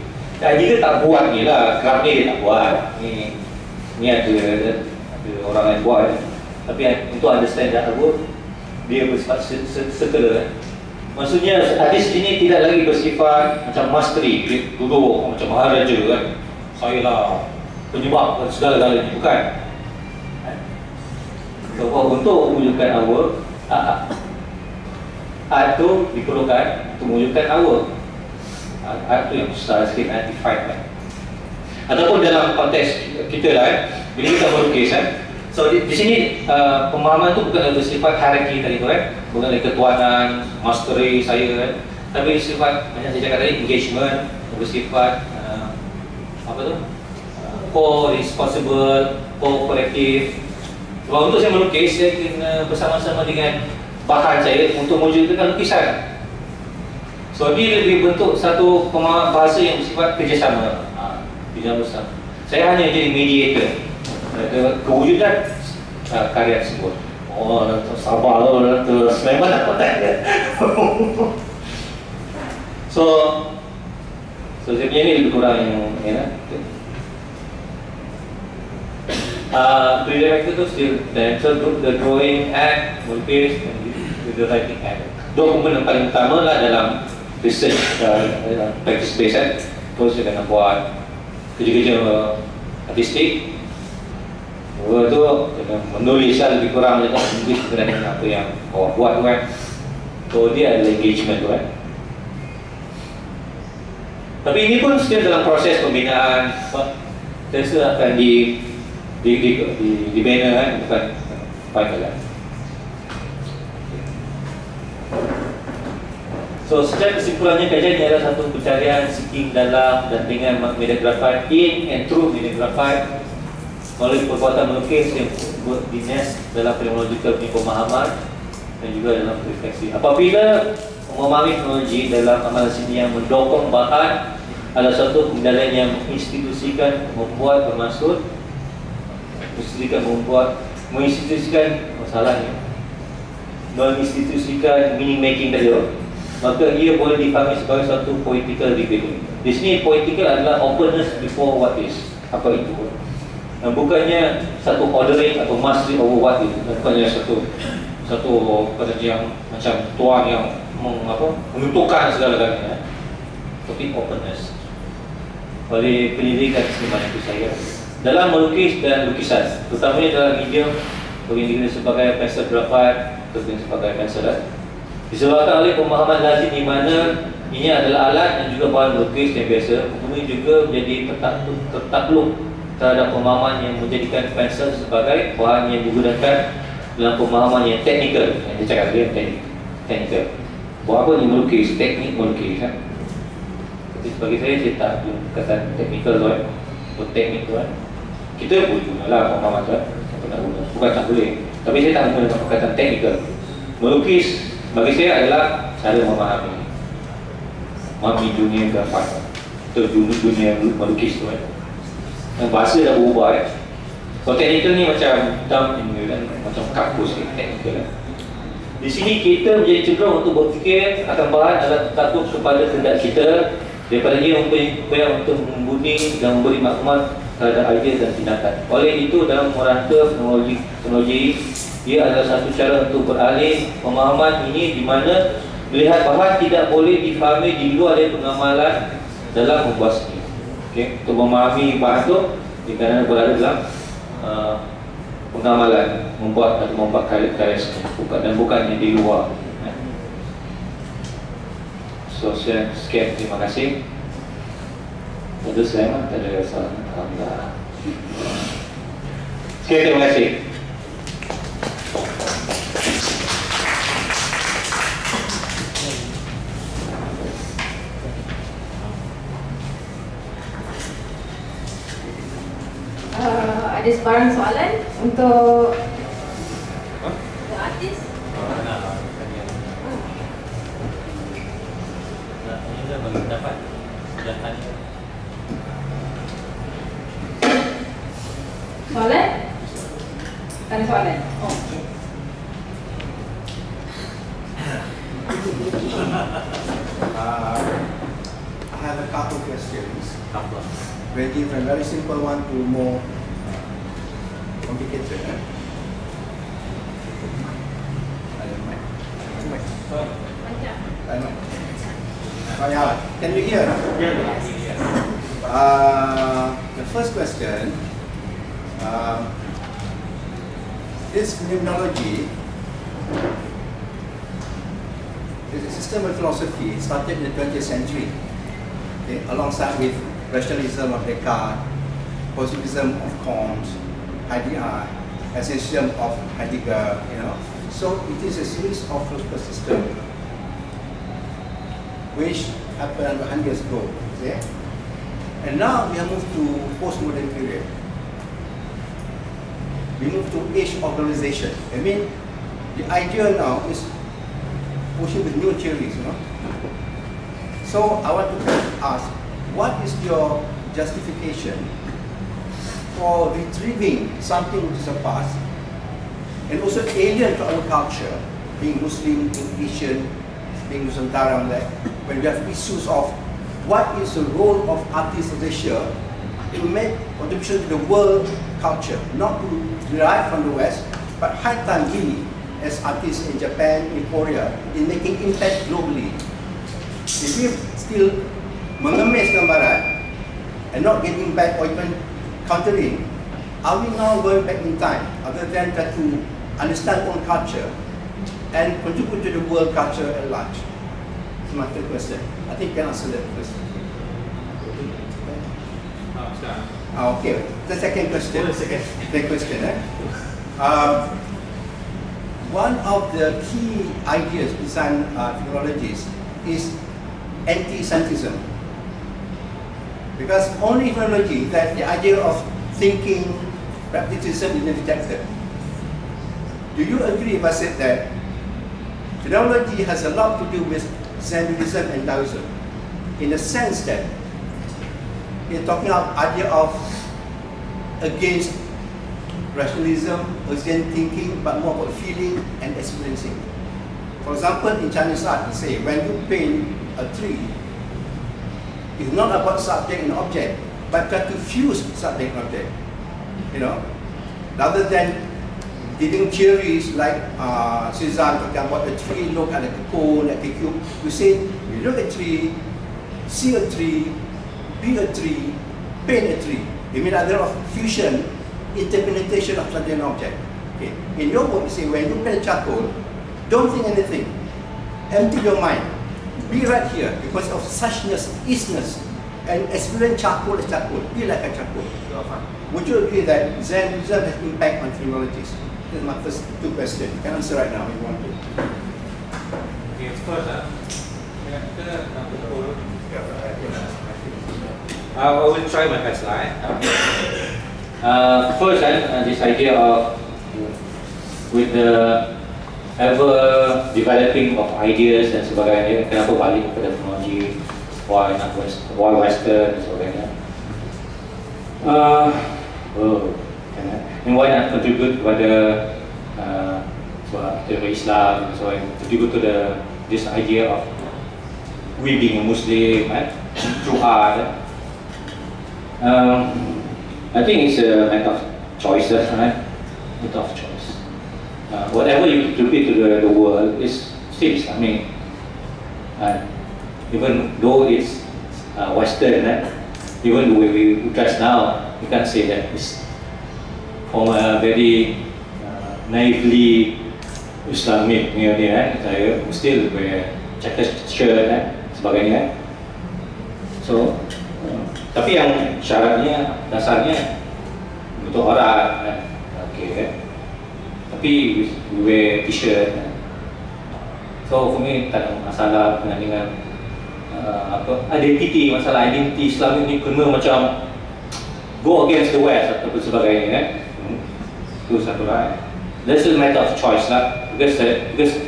dan jika tak buat ni lah. Kerap ni dia tak buat. Ni ni ada, ada, ada orang lain buat tapi untuk understand that work dia bersifat secular maksudnya hadis ini tidak lagi bersifat macam mastery duduk macam maharaja kan. Saya lah penyebab segala-galanya bukan. So, untuk mewujudkan awal atau diperlukan untuk mewujudkan awal itu yang susah sikit identified kan ataupun dalam konteks kita lah eh, bila kita melukis kan so di, di sini uh, pemahaman tu bukan bersifat hierarki tadi tu kan bukan ketuanan mastery saya kan tapi sifat macam saya cakap tadi engagement bersifat uh, apa tu? Co-responsible, co-kolektif Sebab untuk saya melukis, saya kena bersama-sama dengan bahan saya untuk mewujudkan lukisan So dia lebih bentuk satu bahasa yang bersifat kerjasama. Ha, Kerjasama bersama. Saya hanya jadi mediator. Kewujudan ha, karya tersebut. Oh, sabar lah, Sulaiman nak kontak dia. So So saya punya ni lebih kurang yang, yang uh, the director tu still there. So the drawing act, melukis dan the writing act. Dua komponen paling utama lah dalam research uh, practice based kan. Terus saya kena buat kerja-kerja artistik. Dua tu kena menulis lah lebih kurang macam menulis dengan apa yang kau buat tu kan. So dia adalah engagement tu kan. Tapi ini pun still dalam proses pembinaan. Saya akan di di di di, di banner kan bukan final kan. So secara kesimpulannya kajian ini adalah satu pencarian seeking dalam dan dengan media grafik in and through media grafik melalui perbuatan melukis yang berdinas dalam fenomenological punya pemahaman dan juga dalam refleksi. Apabila memahami teknologi dalam amalan sini yang mendokong bahan adalah satu kendala yang menginstitusikan, membuat bermaksud menginstitusikan membuat menginstitusikan masalahnya menginstitusikan meaning making tadi maka ia boleh dipahami sebagai satu political debate di sini political adalah openness before what is apa itu. Bukannya satu ordering atau mastery over what itu bukannya satu satu kerja yang macam tuan yang meng, apa, menentukan segala-galanya tapi openness. Oleh pendidikan seniman itu saya. Dalam melukis dan lukisan terutamanya dalam medium dikenal sebagai pensel grafit atau sebagai pensel disebabkan oleh pemahaman lazim di mana ini adalah alat dan juga bahan melukis yang biasa kemudian juga menjadi tertakluk terhadap pemahaman yang menjadikan pensel sebagai bahan yang digunakan dalam pemahaman yang teknikal. Yang dia cakap tadi teknik teknikal. Buat apa ni melukis? Teknik melukis kan? Tapi bagi saya saya tak kata teknikal tu kan atau teknik tu kan kita boleh gunalah pemahaman tu guna? Bukan tak boleh. Tapi saya tak menggunakan perkataan teknikal. Melukis bagi saya adalah cara memahami. Memahami dunia grafik atau dunia, dunia melukis tu kan dan bahasa dah berubah kan kalau teknikal ni macam dump in kan macam kampus ni teknikal kan di sini kita menjadi cenderung untuk berfikir akan bahan adalah takut kepada kendak kita daripada ia upaya untuk membudi dan memberi maklumat terhadap idea dan tindakan. Oleh itu dalam merangka teknologi, teknologi ia adalah satu cara untuk beralih pemahaman ini di mana melihat bahawa tidak boleh difahami di luar dari pengamalan dalam membuat seni. Okay. Untuk memahami bahan itu, dikarenakan berada dalam uh, pengamalan membuat atau membuat karya-karya bukan dan bukannya di luar. So, sekian, terima kasih. Untuk saya mah tak ada soalan. Alhamdulillah. Sekian, terima kasih. Uh, ada sebarang soalan untuk artis? Soalan? Tak ada soalan? Oh, Uh, I have a couple questions. Ranging from very simple one to more complicated. Eh? Ada mic? Ada mic? Macam? Ada mic? Yeah. Can you hear? Uh, the first question, uh, this phenomenology is a system of philosophy It started in the 20th century, okay, alongside with rationalism of Descartes, positivism of Kant, Heidegger, essentialism of Heidegger, you know. So it is a series of philosophical systems which happened 100 years ago, see? And now we have moved to postmodern period. We move to age organization. I mean, the idea now is pushing with new theories, you know. So I want to ask, what is your justification for retrieving something which is a past and also alien to our culture, being Muslim, being Asian, being Nusantara, like, when we have issues of what is the role of artists of Asia to make contribution to the world culture, not to derive from the West, but high time we, as artists in Japan, in Korea, in making impact globally. If we still mengemis dengan Barat and not getting back or even countering, are we now going back in time other than try to understand own culture and contribute to the world culture at large? That's my third question. I think you can answer that first. Ah, okay. The second question. The second, second question. Eh? Um, one of the key ideas behind uh, is anti-Semitism. Because only philology that the idea of thinking, practicism is rejected. Do you agree if I said that philology has a lot to do with Zenbuddhism and Taoism? In the sense that you're talking about idea of against rationalism, against thinking, but more about feeling and experiencing. For example, in Chinese art, we say when you paint a tree, it's not about subject and object, but try to fuse subject and object. You know, rather than giving theories like uh, Cezanne talking about a tree look like a cone, like a cube. We say we look at a tree, see a tree, be a tree, paint a tree. You mean there of fusion, interpretation of such an object. Okay. In your work, you say when you paint charcoal, don't think anything. Empty your mind. Be right here because of suchness, easiness, and experience charcoal as charcoal. Be like a charcoal. Would you agree that Zen Buddhism has impact on philologies? This is my first two questions. You can answer right now if you want to. Okay, first, ah, kita. I will try my best lah. Eh. Uh, first, uh, this idea of with the ever developing of ideas dan sebagainya, kenapa balik kepada teknologi, why not west, why western dan sebagainya. Uh, oh, and why not contribute kepada uh, teori Islam, so contribute to the this idea of we being a Muslim, eh, through art. Um, I think it's a matter of choices, right? Matter of choice. uh, whatever you attribute to the, the world is still Islamic. Uh, even though it's uh, Western, eh, even the way we dress now, you can't say that it's from a very uh, naively Islamic ni eh. Saya still wear checkered shirt eh, sebagainya. Eh. So, uh, tapi yang syaratnya dasarnya untuk orang eh. Okay, eh. Tapi we wear t-shirt eh. So for me tak masalah dengan dengan uh, apa identity masalah identiti Islam ini kena macam go against the West ataupun sebagainya kan. Hmm. Itu satu lah. This is a matter of choice lah. Because uh, because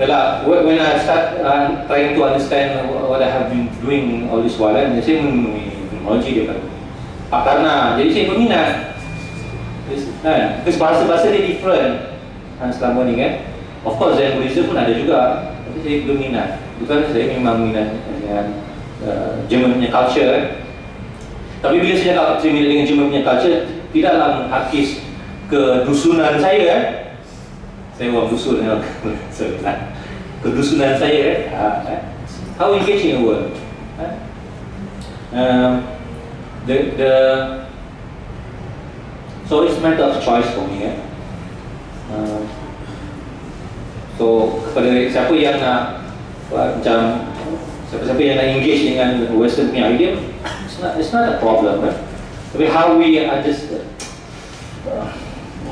Yalah, when I start uh, trying to understand what I have been doing all this while, kan, saya menemui teknologi dia kan. Pak Karna, jadi saya berminat. Kan, because bahasa-bahasa dia different kan, selama ni kan. Of course, Zen Buddhism pun ada juga. Tapi saya belum minat. Bukan saya memang minat dengan uh, German punya culture kan. Tapi bila saya cakap saya minat dengan German punya culture, tidaklah menghakis kedusunan saya kan. Saya orang dusun. Sorry, lah. Kedusunan saya kan. Uh, how engaging the world. Uh, um, the, the so it's matter of choice for me eh. Uh, so kepada siapa yang nak macam siapa-siapa yang nak engage dengan western punya idea it's not, it's not a problem eh. tapi how we are just uh,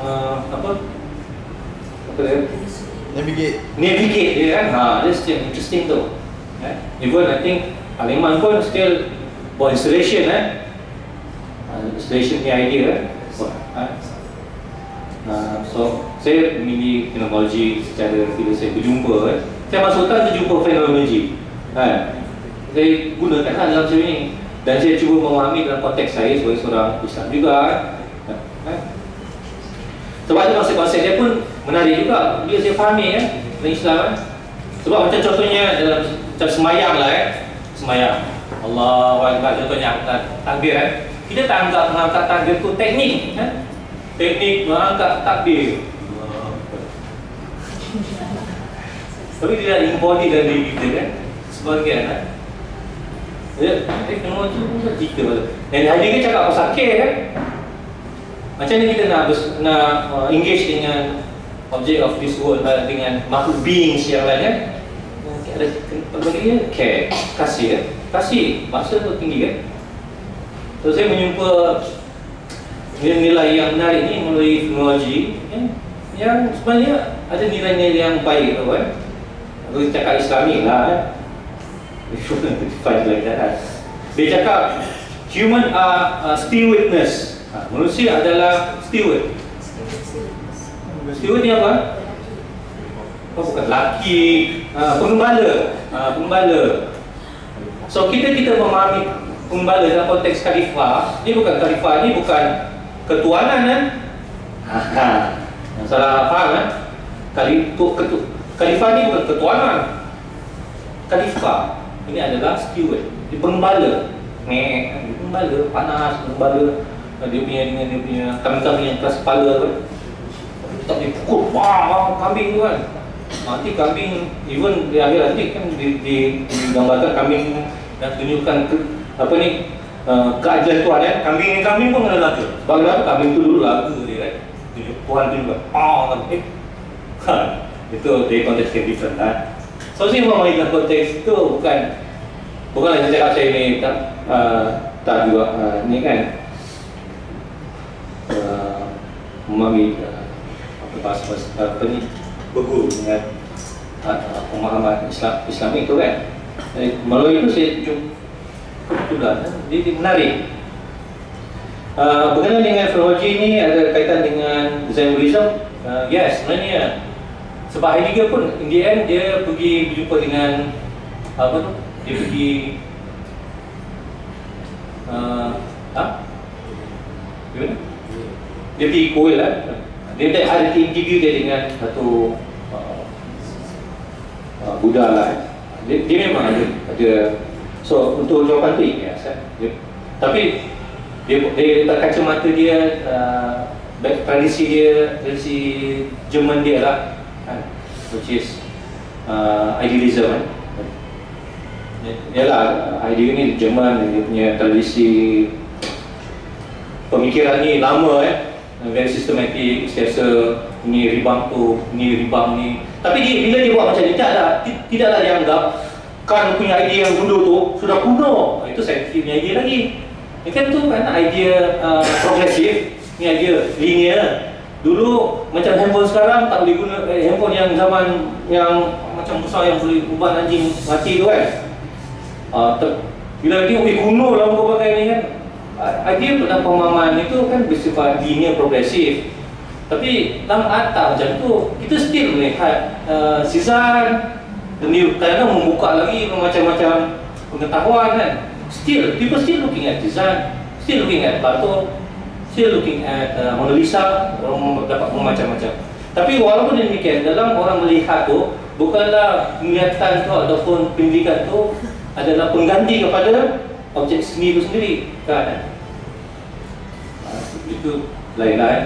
uh, apa Navigate. navigate dia kan ha that's still interesting tu eh? even I think Aliman pun still for installation eh uh, installation ni idea eh uh, so saya memilih fenomenologi secara bila saya berjumpa eh. saya masuk hutan saya jumpa fenomenologi kan saya gunakan hal dalam sini dan saya cuba memahami dalam konteks saya sebagai seorang Islam juga eh. Eh. sebab itu konsep-konsep dia pun menarik juga. Bila saya fahami eh, dalam Islam eh. sebab macam contohnya dalam macam semayang lah eh. semayang. Allah Akbar contohnya takbir eh. kita tak anggap mengangkat takbir tu teknik eh. teknik mengangkat takbir. Tapi dia embody dalam diri kita kan sebagian kan ya teknologi pun tak cerita dan hari ni cakap pasal care kan macam ni kita nak nak uh, engage dengan object of this world uh, dengan makhluk beings yang lain kan ada bagiannya care. Kasih kan kasih. Bahasa tu tinggi kan so saya menjumpa nilai-nilai yang menarik ni melalui teknologi kan? yang sebenarnya ada nilai-nilai yang baik tu kan kalau cakap islami lah kan kan? dia cakap human are uh, stewardness ha, manusia adalah steward steward ni apa? Oh, bukan laki, uh, pengembala, uh, pengembala. So kita kita memahami pengembala dalam konteks khalifah, ni bukan khalifah, ni bukan ketuanan kan? Ha, salah faham kan? Kali tu ketu, khalifah ni bukan ketuanan. Khalifah ini adalah steward, dia pengembala. Nek, pengembala, panas, pengembala. Dia punya dengan dia punya kambing-kambing yang keras kepala kan? Tak boleh pukul kambing tu kan. Nanti kambing even di akhir nanti kan di, di, digambarkan kambing dan tunjukkan ke, apa ni uh, keajian Tuhan kan kambing ni kambing pun kena lagu sebab kenapa kambing tu dulu lagu dia kan tunjuk Tuhan tunjuk ah eh. Ha, itu dari konteks yang different kan so saya memahami dalam konteks itu bukan bukan saya cakap saya ni tak uh, tak juga uh, ni kan. Uh, uh, bahasa apa ni berguru dengan uh, pemahaman Islam Islamik itu kan. Jadi, melalui itu saya kebetulan dia, dia menarik. Uh, berkenaan dengan fenomenologi ini ada kaitan dengan Buddhism. Uh, yes, sebenarnya sebab Heidegger pun in the end dia pergi berjumpa dengan apa tu? Dia pergi uh, ha? Dia pergi kuil lah dia tak ada interview dia dengan satu uh, uh, Buddha lah. Dia, dia memang ada, ada. So untuk jawapan tu yes, dia, tapi dia, dia letak kacamata dia uh, tradisi dia tradisi Jerman dia lah kan? Which is uh, idealism kan? Yalah, idea ni Jerman dia punya tradisi pemikiran ni lama eh very systematic, sentiasa ni ribang tu, ni ribang ni tapi dia, bila dia buat macam ni, lah, tidaklah dia anggap kan punya idea yang dulu tu sudah kuno itu saya punya idea lagi kan tu kan idea uh, progresif ni idea linear Dulu macam handphone sekarang tak boleh guna eh, handphone yang zaman yang macam besar yang boleh ubah anjing mati tu kan. Uh, bila dia kuno lah kau pakai ni kan. Idea dalam pemahaman itu kan bersifat linear progresif. Tapi dalam atas macam tu kita still melihat uh, season new kadang membuka lagi macam-macam pengetahuan kan. Still people still looking at design, still looking at Plato, still looking at uh, Mona Lisa orang dapat macam-macam tapi walaupun demikian dalam orang melihat tu bukanlah penglihatan tu ataupun pendidikan tu adalah pengganti kepada objek seni itu sendiri kan itu lain lain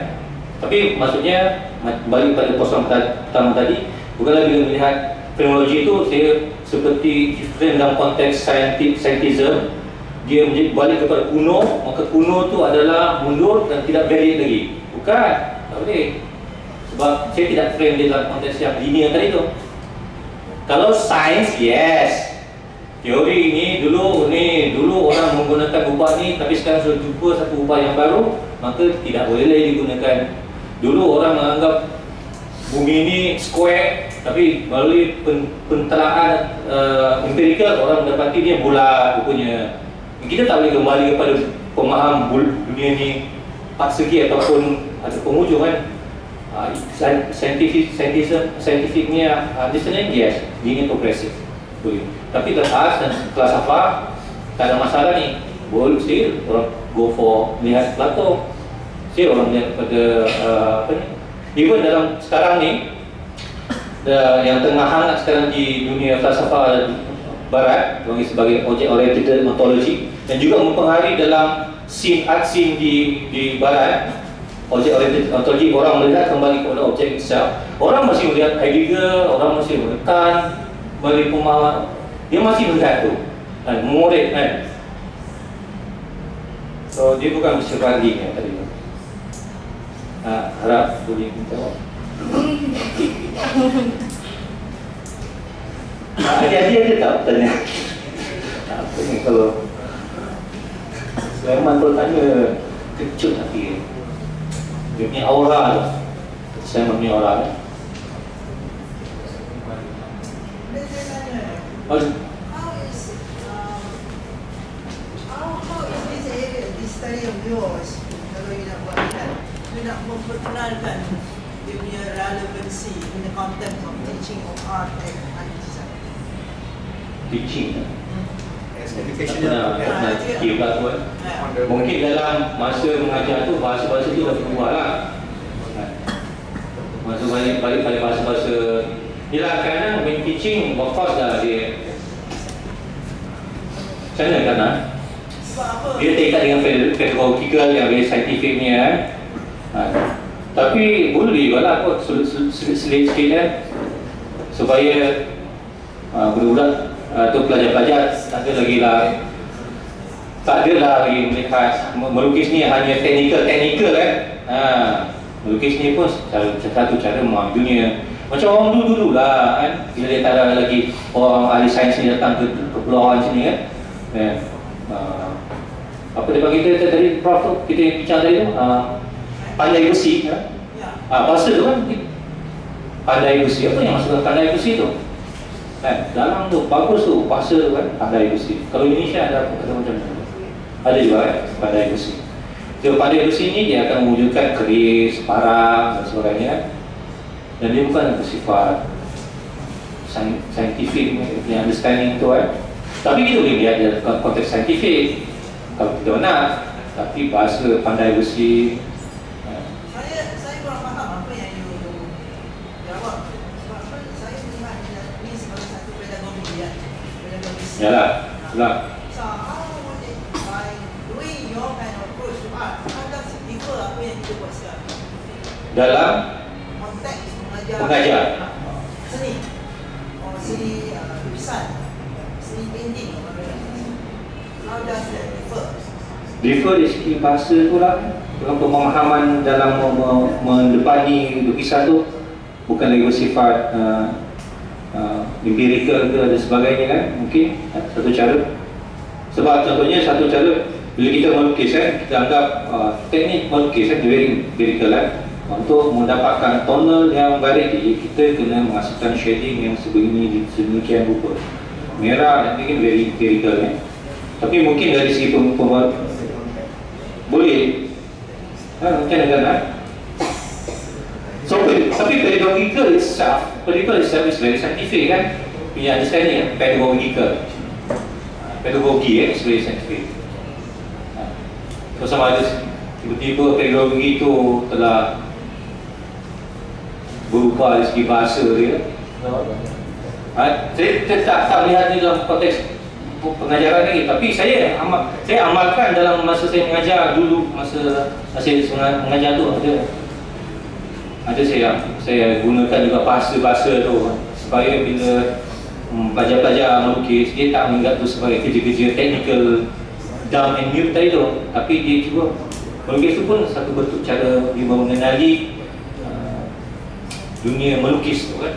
tapi maksudnya balik pada posan pertama tadi bukanlah bila melihat fenomenologi itu saya seperti different dalam konteks scientism dia menjadi balik kepada kuno maka kuno tu adalah mundur dan tidak valid lagi. Bukan. Tak boleh. Sebab saya tidak frame dia dalam konteks yang linear tadi tu. Kalau sains yes. Teori ini dulu ni dulu orang menggunakan ubah ni tapi sekarang sudah jumpa satu ubah yang baru maka tidak boleh lagi digunakan. Dulu orang menganggap bumi ini square tapi melalui pentelaan uh, empirical orang mendapati dia bulat rupanya. Kita tak boleh kembali kepada pemaham dunia ni empat segi ataupun ada penghujung kan uh, scientific scientific scientificnya uh, understanding yes linear progressive boleh. Tapi kelas dan kelas apa tak ada masalah ni. Boleh orang go for lihat Plato still orang lihat pada uh, apa ni? Even dalam sekarang ni uh, yang tengah hangat sekarang di dunia falsafah barat bagi sebagai objek oriented ontology dan juga mempengaruhi dalam scene art scene di di barat objek oriented ontology orang melihat kembali kepada objek itself. Orang masih melihat Heidegger orang masih menekan balik pemahaman dia masih melihat tu dan murid kan. So dia bukan bersifat ya tadi ha, harap boleh jawab Adik-adik ada tak tanya? Apa ni kalau Sulaiman tu tanya Kecil tapi Dia punya aura tu. Saya punya aura tu How is, um, how is this area, this study of yours, kalau you nak buat kan, you nak memperkenalkan dia punya relevancy in the context of teaching of art and artisan. Teaching As Tak educational program. pula tu Yeah. Mungkin dalam masa mengajar tu bahasa-bahasa tu dah berubah lah Masa balik balik pada bahasa-bahasa Yelah kerana when teaching of course dah dia Macam mana kan ah? Apa? Dia terikat dengan pedagogical yang very scientific ni kan ha. Tapi boleh juga lah kot selit sikit kan Supaya uh, budak-budak atau pelajar-pelajar tak ada lagi lah. Tak ada lah lagi melihat melukis ni hanya teknikal-teknikal kan ha. melukis ni pun cara, satu cara memahami dunia macam orang dulu-dulu lah kan. Bila dia tak ada lagi orang ahli sains ni datang ke kepulauan sini kan ya. Uh, apa dia bagi kita tadi Prof tu kita bincang tadi tu uh, pandai besi ya. Ah, bahasa tu kan? Pandai besi apa yang maksudkan pandai besi tu? Kan? Dalam tu bagus tu bahasa tu kan? Pandai besi kalau Indonesia ada apa kata macam mana? Ada juga kan? Pandai besi so, pandai besi ni dia akan mewujudkan keris, parang dan sebagainya kan? Dan dia bukan bersifat scientific punya understanding tu kan? Tapi kita boleh lihat dalam konteks scientific kalau kita nak tapi bahasa pandai besi Saya saya kurang faham apa yang you jawab. Sebab apa saya melihat ini sebagai satu pedagogi ya. Kita buat sekarang? dalam konteks mengajar mengajar. seni or seni lukisan seni painting how does that differ Differ dari segi bahasa tu lah Dalam pemahaman dalam me- me- mendepani lukisan tu Bukan lagi bersifat uh, uh, empirical ke dan sebagainya kan? Mungkin uh, satu cara. Sebab contohnya satu cara Bila kita melukis kan Kita anggap uh, teknik melukis kan very empirical kan untuk mendapatkan tonal yang variety kita kena menghasilkan shading yang sebegini sedemikian rupa. Merah dan mungkin very empirical kan tapi mungkin dari segi pem- pem- boleh. Ha, macam mana kan ha? so tapi pedagogical itself itself is very scientific kan? Punya understanding kan pedagogical. Pedagogi eh, is very scientific ha. so sama ada tiba-tiba pedagogi itu telah berubah dari segi bahasa dia. Ha, saya, saya tak, tak melihat ni dalam konteks pengajaran lagi tapi saya amal, saya amalkan dalam masa saya mengajar dulu masa masa saya mengajar tu. Ada ada saya saya gunakan juga bahasa-bahasa tu. Supaya bila hmm, pelajar-pelajar melukis dia tak menganggap tu sebagai kerja-kerja technical dumb and mute tadi tu. Tapi dia cuba melukis tu pun satu bentuk cara dia mengenali uh, dunia melukis tu kan.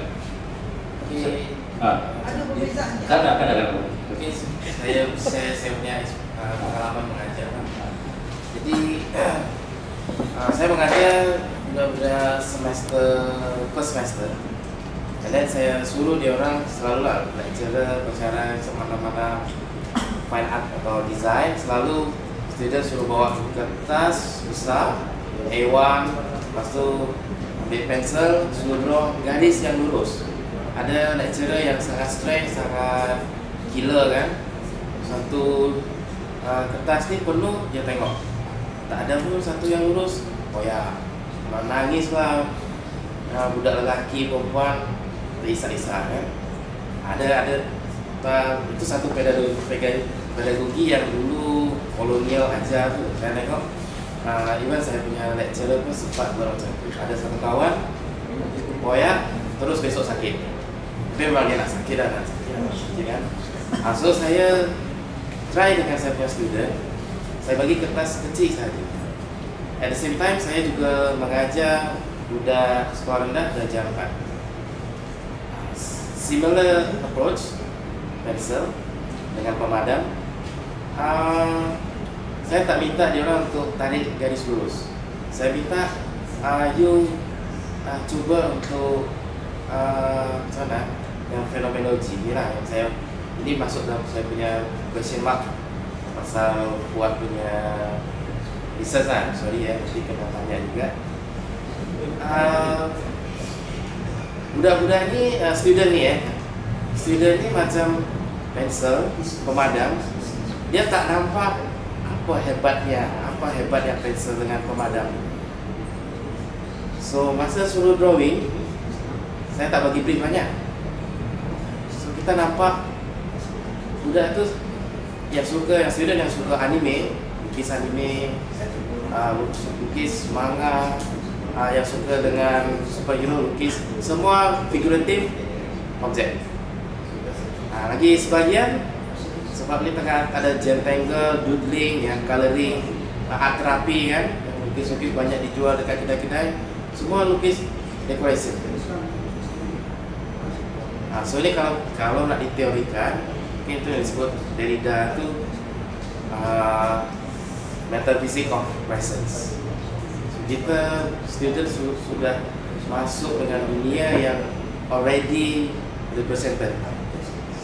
Ha. ada perbezaannya kan akan ada Mungkin saya saya saya punya uh, pengalaman mengajar. Jadi uh, saya mengajar budak-budak semester first semester. And then saya suruh dia orang selalu lah lecturer bicara semana-mana fine art atau design selalu student suruh bawa kertas besar A1 lepas tu ambil pensel suruh draw garis yang lurus. Ada lecturer yang sangat stress sangat gila kan? Satu uh, kertas ni penuh dia tengok. Tak ada pun satu yang lurus oh ya nangis lah. Uh, budak lelaki perempuan terisak-isak kan? Ada ada. Uh, itu satu pedagogi, pedagogi yang dulu kolonial ajar tu. Saya tengok uh, even saya punya lecturer pun sempat tu. Ada satu kawan koyak terus besok sakit. Memang dia nak sakit dah nak sakit, nak kan? So saya try dengan saya punya student. Saya bagi kertas kecil saja At the same time saya juga mengajar budak sekolah rendah darjah 4 Ah, Similar approach Pencil Dengan pemadam. Uh, Saya tak minta dia orang untuk tarik garis lurus. Saya minta uh, you uh, cuba untuk uh, Macam mana? Yang fenomenologi ni lah yang saya ini masuk dalam saya punya question mark. Pasal buat punya research lah sorry ya mesti kena tanya juga. Uh, budak-budak ni uh, student ni eh. Student ni macam pencil pemadam. Dia tak nampak apa hebatnya apa hebat yang pencil dengan pemadam. So masa suruh drawing saya tak bagi brief banyak. So kita nampak budak tu yang suka yang student yang suka anime lukis anime uh, lukis manga uh, yang suka dengan superhero lukis semua figuratif objek. Uh, lagi sebagian sebab ni tengah ada gentangle doodling yang coloring uh, art terapi kan? Lukis-lukis banyak dijual dekat kedai-kedai semua lukis decoration uh, so ni kalau kalau nak diteorikan itu yang disebut Derrida tu uh, metaphysics of presence. So, kita student su sudah masuk dengan dunia yang already represented.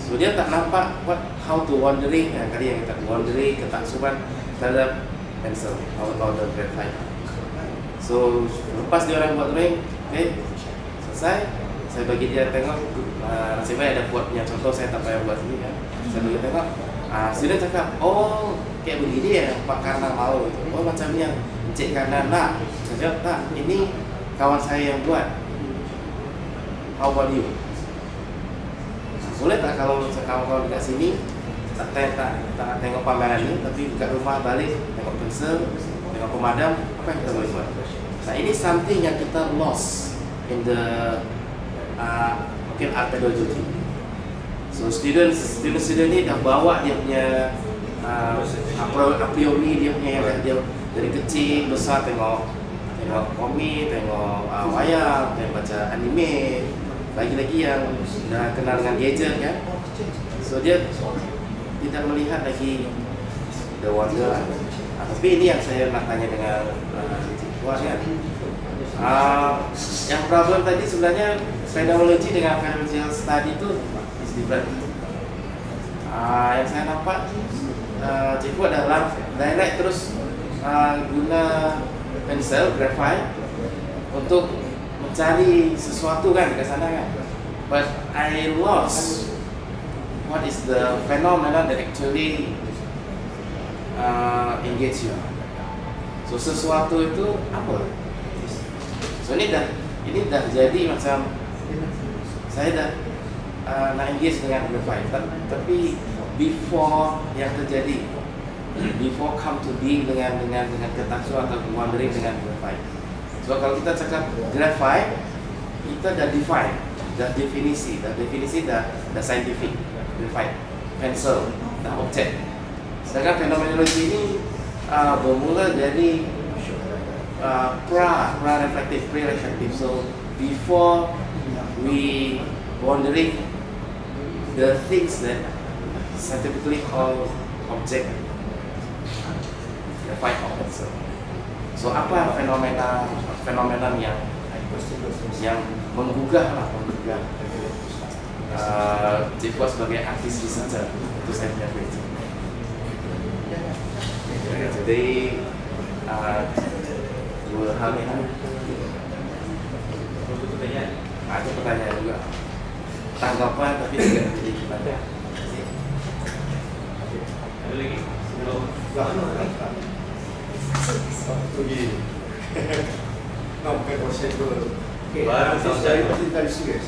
So dia tak nampak what how to wandering yang kali yang kita wandering ketaksuban terhadap pencil atau the graphite. So lepas dia orang buat drawing, okay, selesai, saya bagi dia tengok uh, baik ada buat punya contoh saya tak payah buat sendiri kan saya bagi tengok uh, student cakap oh kayak begini ya Pak Karna mau itu oh macam yang Encik Karna nak saya jawab tak ini kawan saya yang buat. How about you? Boleh tak kalau kawan-kawan dekat sini tak, tak, tak, tengok pameran ni tapi dekat rumah balik tengok pensel tengok pemadam apa yang kita boleh buat? Nah ini something yang kita lost in the uh, mungkin art pedagogy. So students student student ni dah bawa dia punya uh, a priori dia punya yang dia dari kecil besar tengok tengok komik, tengok uh, wayang, tengok baca anime, lagi-lagi yang dah kenal dengan gadget kan. So dia tidak melihat lagi the wonder lah. Ah, tapi ini yang saya nak tanya dengan uh, Puan kan. Uh, yang problem tadi sebenarnya phenomenology dengan phenomenological study itu is different. Uh, yang saya nampak uh, Cikgu adalah direct terus uh, guna pensel, graphite untuk mencari sesuatu kan dekat sana kan. But I lost what is the phenomena that actually uh, engage you. So sesuatu itu apa? So ini dah ini dah jadi macam saya dah uh, nak engage dengan graphite tapi before yang terjadi before come to being dengan dengan dengan ketaksu atau wandering dengan graphite. So kalau kita cakap graphite, kita dah define, dah definisi, dah definisi dah dah scientific, graphite, pencil, dah objek. Sedangkan fenomenologi ini uh, bermula dari uh, pra pra reflective, pre reflective. So before we wandering the things that scientifically called object the five objects. So, so apa fenomena fenomena yang yang menggugah lah menggugah uh, sebagai artis researcher itu saya punya kerja. Jadi uh, dua hal ini pertanyaan. ada pertanyaan juga tanggapan tapi tidak menjadi kepada Ada lagi? Sebelum Pergi. No, bukan question tu. Okay, Baru this is tahu very, saya. this is very serious.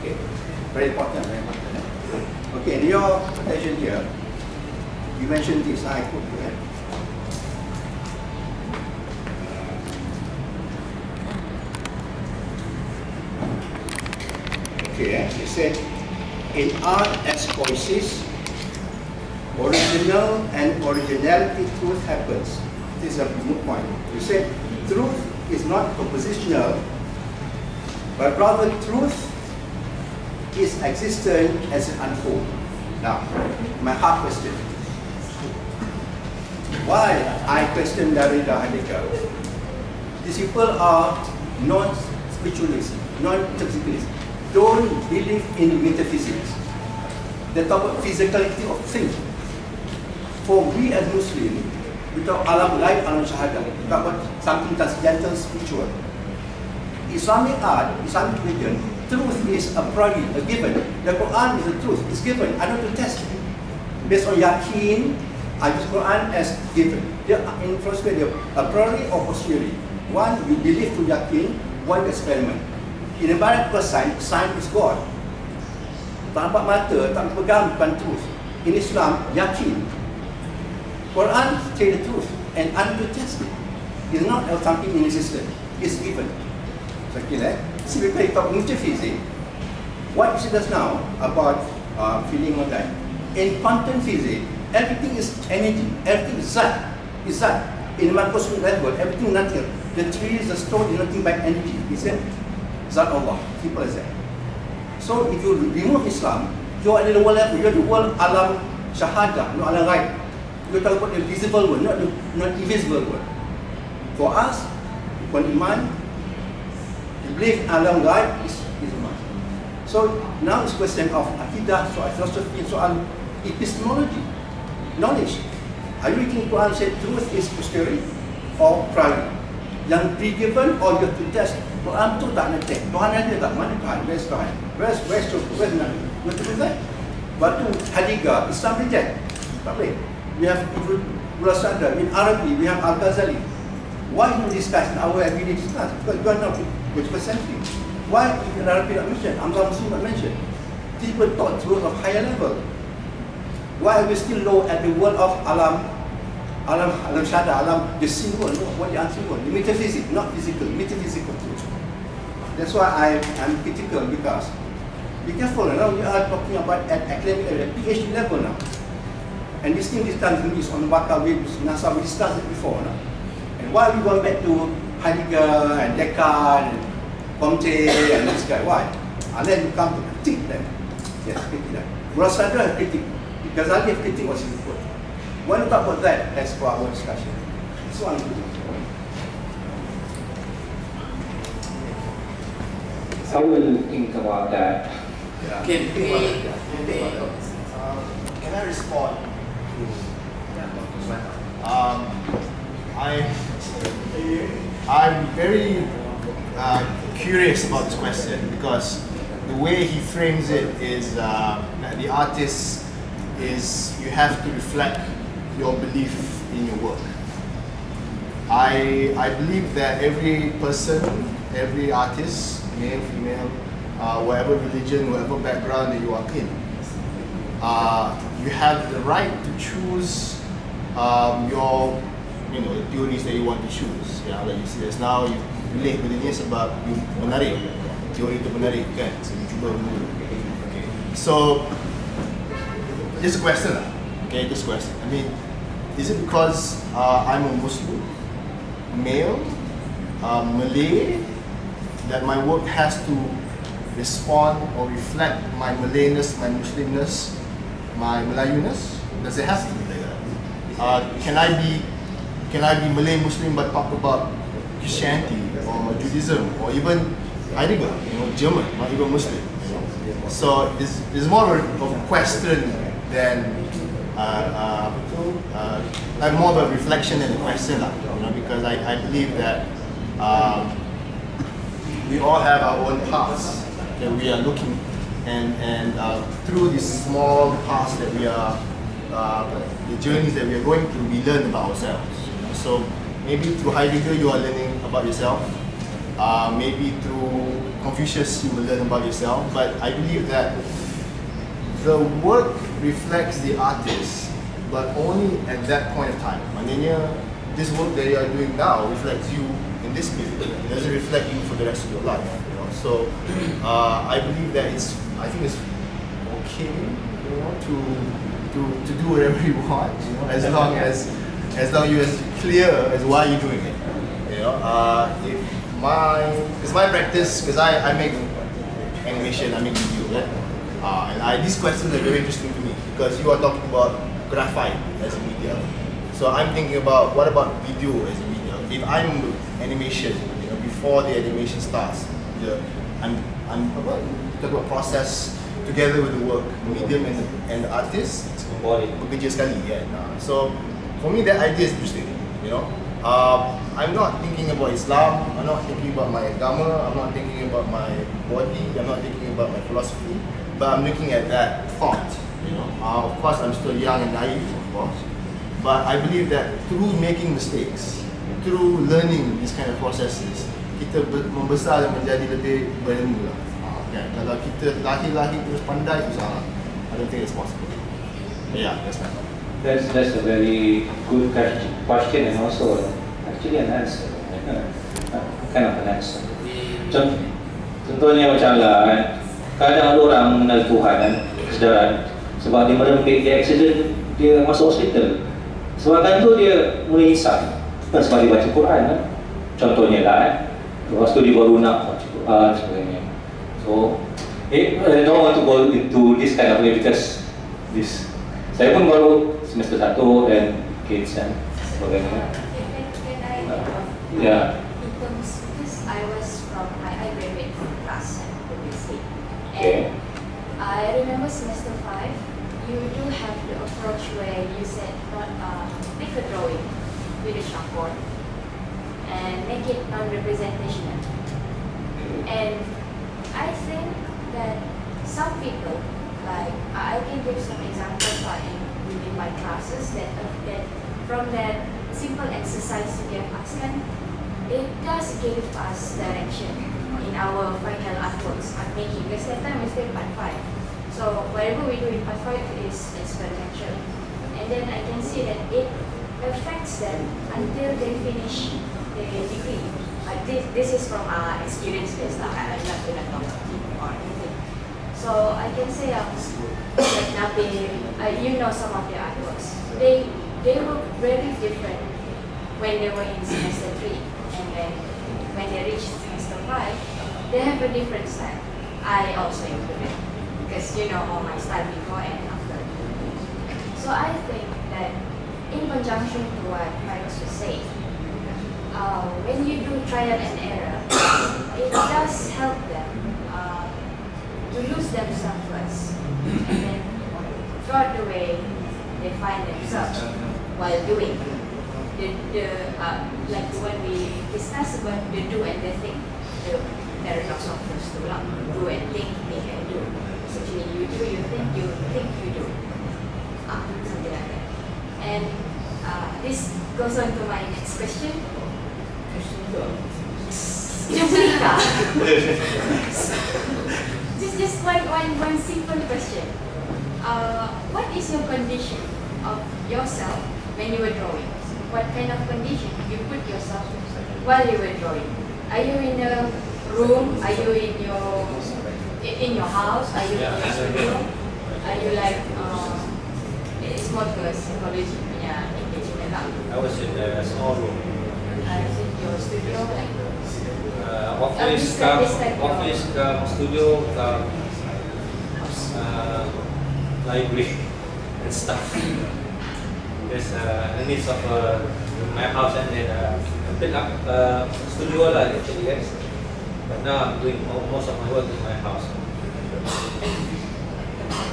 Okay, very important, very important. eh. Okay, in your presentation here, you mentioned this, I quote here. Okay, you said, in art as choices, original and originality truth happens. This is a good point. You said truth is not compositional, but rather truth is existent as it unfolds. Now, my hard question. Why I question Derrida Heidegger? These people are non-spiritualists, non-physicalists, don't believe in metaphysics. They talk about physicality of things for we as Muslim, talk alam lain, alam syahadah. Talk about something transcendental, spiritual. Islamic art, Islamic religion, truth is a priori, a given. The Quran is the truth, it's given. I don't test it. Based on yakin, I use Quran as given. Dia in philosophy dia a priori or posteriori. One you believe to yakin, one experiment. In the Bible science, science is God. Tak nampak mata, tak pegang bukan truth. In Islam, yakin, Quran tell the truth and untested. It's not something inexistent. It's given. So okay, eh? See, we play talk metaphysics. What she does now about uh, feeling all that. In quantum physics, everything is energy. Everything is zat. Is zat. In microscopic level, everything nothing. The trees, the stone is nothing but energy. He said, zat Allah. Simple as that. So if you remove Islam, you are in the world level. You are the world alam syahadah, not alam ghaib. You talk about the visible world, not the not invisible world. For us, when iman, to believe in alam ghaib is, is iman. So now it's question of akidah, soal philosophy, soal epistemology, knowledge. Are you reading Quran said truth is posteriori or priori? Yang pre-given or you have to test. Quran tu tak nak check. Tuhan ada tak? Mana Tuhan? Where's Tuhan? Where's, where's truth? Where's Nabi? To do that. Batu Hadiga, Islam reject. Tak boleh. We have Ibn Sadr, in Arabic, we have Al-Ghazali. Why you discuss in our everyday discuss? Because you are not 21st century. Why in Arabic not mentioned? Hamzah Muslim not mentioned. People taught truth of higher level. Why are we still low at the world of alam alam alam syada, alam the symbol, no, what the symbol, the metaphysics, not physical, metaphysical. That's why I I'm critical because be careful now. We are talking about at academic level, PhD level now. And this thing this time is on the Bakar with NASA. We discussed it before now. And why we going back to Heidegger and Descartes and Comte and this guy? Why? Unless you come to critique them. Yes, critique them. Rosado have critique. I have critique was important. report. Why not talk about that that's for our discussion? This one. I will think about that. Yeah. Okay, Think about we- it, yeah. Think about it. Um, can I respond to Dr. Sweat? Um, I, I'm very uh, curious about this question because the way he frames it is uh, that the artist is you have to reflect your belief in your work. I, I believe that every person, every artist, male, female, uh, whatever religion, whatever background that you are in, uh, you have the right to choose um, your, you know, the theories that you want to choose. Yeah, like you see, there's now you pilih benda ni sebab you menarik, teori itu menarik kan, so you cuba dulu. Okay, so just a question lah. Okay, just a question. I mean, is it because uh, I'm a Muslim, male, uh, Malay, that my work has to respond or reflect my Malayness, my Muslimness, my Melayuness? Does it have to be like that? Uh, can I be can I be Malay Muslim but talk about Christianity or Judaism or even Heidegger, you know, German, not even Muslim. So it's, it's more of a question than uh, uh, uh, like more of a reflection than a question, you know, because I, I believe that um, we all have our own paths that we are looking and and uh, through these small paths that we are uh, the journeys that we are going through we learn about ourselves. So maybe through Heidegger you are learning about yourself. Uh, maybe through Confucius you will learn about yourself. But I believe that the work reflects the artist but only at that point of time. Maknanya this work that you are doing now reflects you in this period it doesn't reflect you for the rest of your life so uh, I believe that it's I think it's okay you know to to, to do whatever you want you know as long as as long you as clear as why you're doing it you know. Uh, if my because my practice because I, I make animation I make video right uh, and I, these questions are very interesting to me because you are talking about graphite as a media so I'm thinking about what about video as a media if I'm animation you know before the animation starts the I'm talk about process together with the work medium and the, and the artist bekerja sekali kan uh, so for me that idea is interesting you know. Uh, I'm not thinking about Islam I'm not thinking about my agama I'm not thinking about my body I'm not thinking about my philosophy but I'm looking at that thought. You know uh, of course I'm still young and naive of course but I believe that through making mistakes through learning these kind of processes kita be- membesar dan menjadi lebih berilmu lah. Uh, kan? kalau kita lahir-lahir terus pandai itu salah I don't think it's possible. Yeah that's my That's that's a very good question, and also actually an answer, kind of an answer. Contoh, contohnya macam lah kan, kadang ada orang mengenal Tuhan kan, kesedaran. Sebab dia merempit, dia accident, dia masuk hospital. Sebabkan tu dia mula insaf, bukan sebab dia baca Quran kan. Contohnya lah kan, lepas tu dia baru nak baca Quran sebagainya. So, eh, I don't want to go into this kind of way because this saya pun baru semester 1 dan kids kan sebagainya. Can, can I uh, Yeah. in terms because I was from I, I graduated from class at previously. Okay. And I remember semester five, you do have the approach where you said not uh, make a drawing with a chalkboard and make it non-representational. And I think that some people, like I can give some examples in within my classes that uh, that from that simple exercise to us and it does give us direction in our final artworks art making because that time we still part five. So whatever we do in part five is experiential. And then I can see that it affects them until they finish degree. This, this is from uh, experience based. Uh, I'm not to talk or anything. So I can say, um, like Nabil, uh, you know some of their artworks. They they were very different when they were in semester three, and then when they reached semester five, they have a different style. I also included because you know all my style before and after. So I think that in conjunction to what Miros was saying, uh, when you do trial and error, it does help them uh, to lose themselves first, and then throughout the way they find themselves while doing the, the uh, like when we discuss about the do and the think, the paradox of first tulang, do and think, think and do. Essentially, you do, you think, you think, you do. Ah, something like that. And uh, this goes on to my next question. Jumlika. just just one, one, one simple question. Uh, what is your condition of yourself when you were drawing? What kind of condition you put yourself while you were drawing? Are you in a room? Are you in your in your house? Are you in your studio? Are you like uh, it's more to a psychology punya engagement lah. I was in a small room. You in your studio Uh, Uh, office describe- come, describe your- office studio come, uh, library and stuff. There's uh, the needs of uh, my house and then uh, I pick up uh, studio lah actually yes. But now I'm doing mo- most of my work in my house.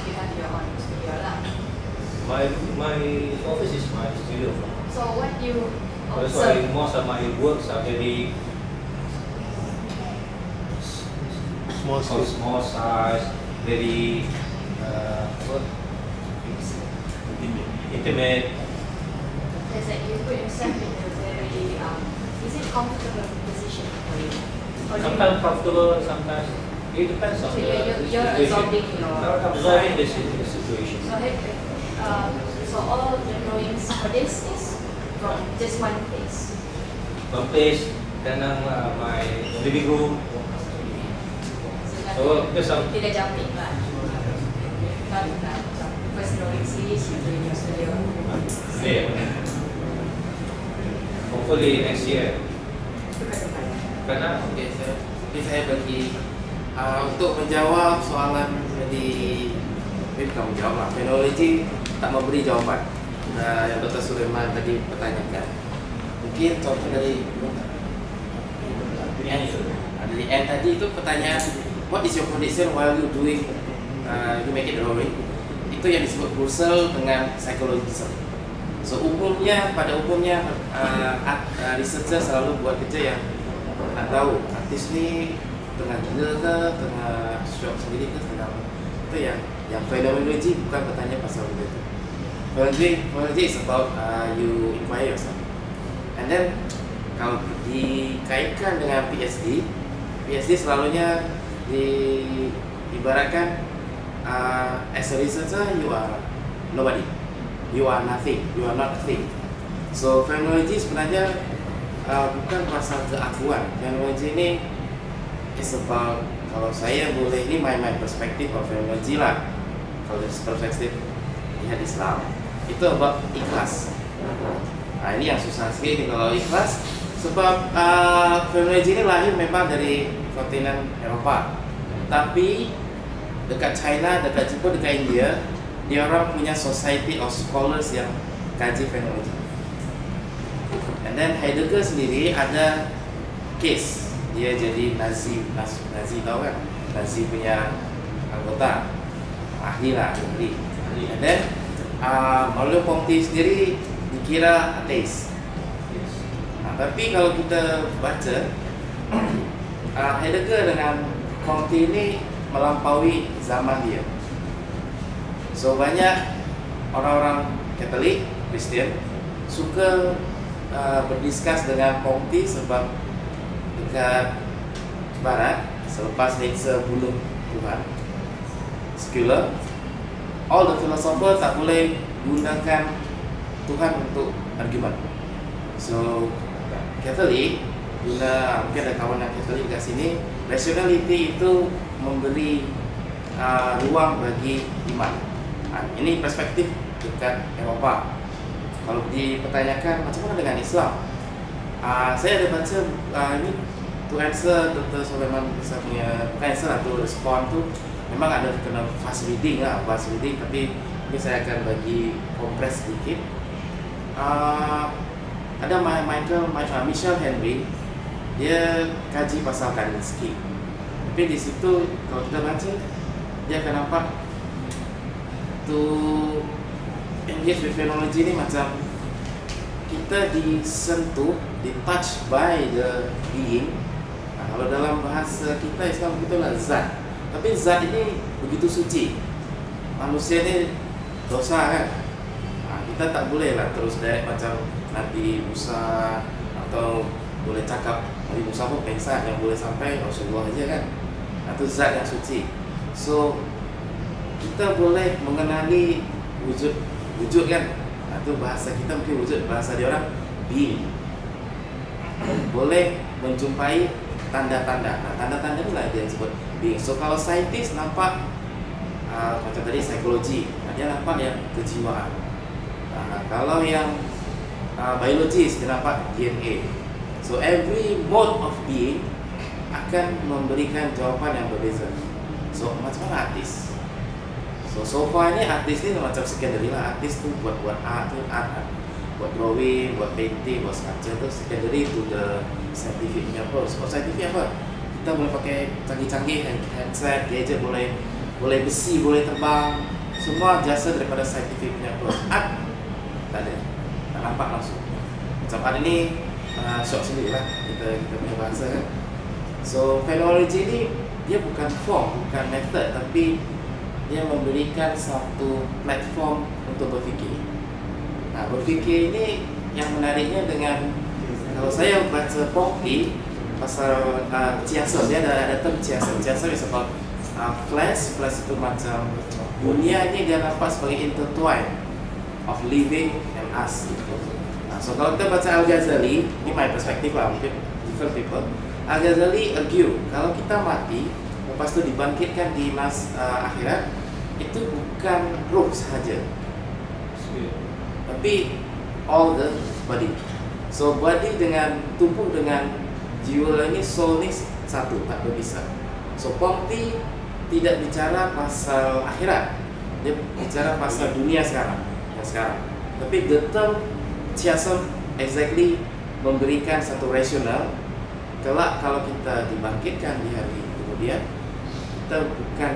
you have your own studio lah? My my office is my studio. So what you That's why observe most of my works are very Small small, small size, very uh, intimate. is that you put yourself in a very um, is it comfortable position for you? Or do Sometimes comfortable, sometimes it depends on So the, you're- you're- the you're situation. absorbing your- absorbing the, situation. So have um, so all the drawings for this is from just one place. One place, then uh, my living room. So, So because some tidak jumping lah. First drawing series you do in your studio. yeah. Hopefully next year. Karena Okey, saya, jadi saya bagi uh, untuk menjawab soalan dari ini bukan menjawab lah, fenologi tak memberi jawapan uh, yang Dr. Suleiman tadi pertanyakan. Mungkin contoh dari dari N tadi itu pertanyaan what is your condition while you doing uh, you make it drawing itu yang disebut Russell dengan psychologism. So umumnya pada umumnya uh, uh, researcher selalu buat kerja yang nak tahu artis ni tengah gila ke, tengah shock sendiri ke, tengah. Itu yang yang phenomenology bukan bertanya pasal itu. Phenomenology, phenomenology is about uh, you inquire yourself. And then kalau dikaitkan dengan PhD, PhD selalunya di ibaratkan uh, as a researcher you are nobody, you are nothing, you are not a thing. So phenomenology sebenarnya uh, bukan pasal keakuan. Phenomenology ini is about kalau saya boleh ini my my perspective of phenomenology lah. Kalau perspektif lihat Islam itu about ikhlas. Nah ini yang susah sekali kalau ikhlas sebab uh, phenomenology ini lahir memang dari kontinen Eropa. Tapi dekat China, dekat Jepun, dekat India, dia orang punya society of scholars yang kaji phenomenology. And then Heidegger sendiri ada case dia jadi Nazi Nazi, Nazi tahu kan Nazi punya anggota ahli lah ahli and then uh, Maulio Ponti sendiri dikira ateis. Nah, tapi kalau kita baca uh, Heidegger dengan Ponti ini melampaui zaman dia. So banyak orang-orang Katolik Kristian suka uh, berdiskus dengan Ponti sebab dekat barat selepas Nietzsche bunuh Tuhan. Schuller all the philosopher tak boleh gunakan Tuhan untuk argument. So Catholic guna mungkin ada kawan yang Catholic kat sini, rationality itu memberi uh, ruang bagi iman. Uh, ini perspektif dekat Eropah. Kalau dipertanyakan macam mana dengan Islam? Uh, saya ada baca uh, ini to answer Dr. Sulaiman saya punya bukan answer lah to respond tu memang ada kena fast reading lah fast reading. Tapi ini saya akan bagi kompres sedikit. Uh, ada Michael, Michael Michel Henry dia kaji pasal Kandinsky tapi di situ kalau kita baca dia akan nampak to engage with phenomenology ni macam kita disentuh, di touch by the being. Nah, kalau dalam bahasa kita Islam begitulah zat tapi zat ini begitu suci. Manusia ni dosa kan? Nah, kita tak boleh lah terus direct macam Nabi Musa atau boleh cakap Nabi Musa pun pengsan yang boleh sampai Rasulullah aja kan? Itu zat yang suci. So kita boleh mengenali wujud wujud kan? Itu bahasa kita mungkin wujud bahasa dia orang being boleh menjumpai tanda-tanda. Nah tanda-tanda ni lah dia sebut so kalau saintis nampak uh, macam tadi psikologi. Dia nampak yang kejiwaan. Uh, kalau yang uh, biologis dia nampak DNA so every mode of being akan memberikan jawapan yang berbeza. So macam mana artis? So so far ni artis ni macam secondary lah. Artis tu buat buat art tu art, art. Buat drawing, buat painting, buat sculpture tu secondary to the scientific punya apa Sebab scientific apa? Kita boleh pakai canggih-canggih handset, gadget boleh boleh besi, boleh terbang. Semua jasa daripada scientific punya Art tak ada, tak nampak langsung. Macam hari ni uh, shock sendiri lah kita, kita punya bahasa kan. So phenomenology ni dia bukan form, bukan method tapi dia memberikan satu platform untuk berfikir. Nah, berfikir ini yang menariknya dengan kalau saya baca Pongki pasal uh, Chiasa, dia ada ada term Chiasa. Chiasa is about uh, flash, flash itu macam dunia ini dia nampak sebagai intertwine of living and us. Nah, so kalau kita baca Al-Ghazali, ini my perspective lah, mungkin different people. Al-Ghazali argue, kalau kita mati, lepas itu dibangkitkan di mas uh, akhirat, itu bukan roh sahaja tapi all the body so body dengan tubuh dengan jiwa ni satu tak berpisah. So Pomti tidak bicara pasal akhirat. Dia bicara pasal dunia sekarang yang sekarang. Tapi the term Chiasam exactly memberikan satu rasional kelak kalau kita dibangkitkan di hari kemudian kita bukan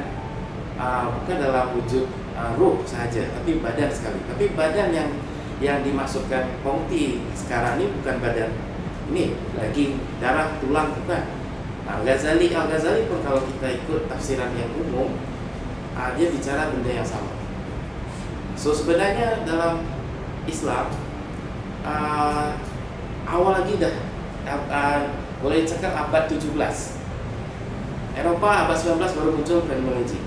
uh, bukan dalam wujud uh, roh sahaja tapi badan sekali. Tapi badan yang yang dimasukkan Pongti sekarang ini bukan badan ini lagi darah tulang bukan nah, Ghazali Al Ghazali pun kalau kita ikut tafsiran yang umum uh, dia bicara benda yang sama. So sebenarnya dalam Islam uh, awal lagi dah uh, uh, boleh cakap abad 17 Eropah abad 19 baru muncul fenomenologi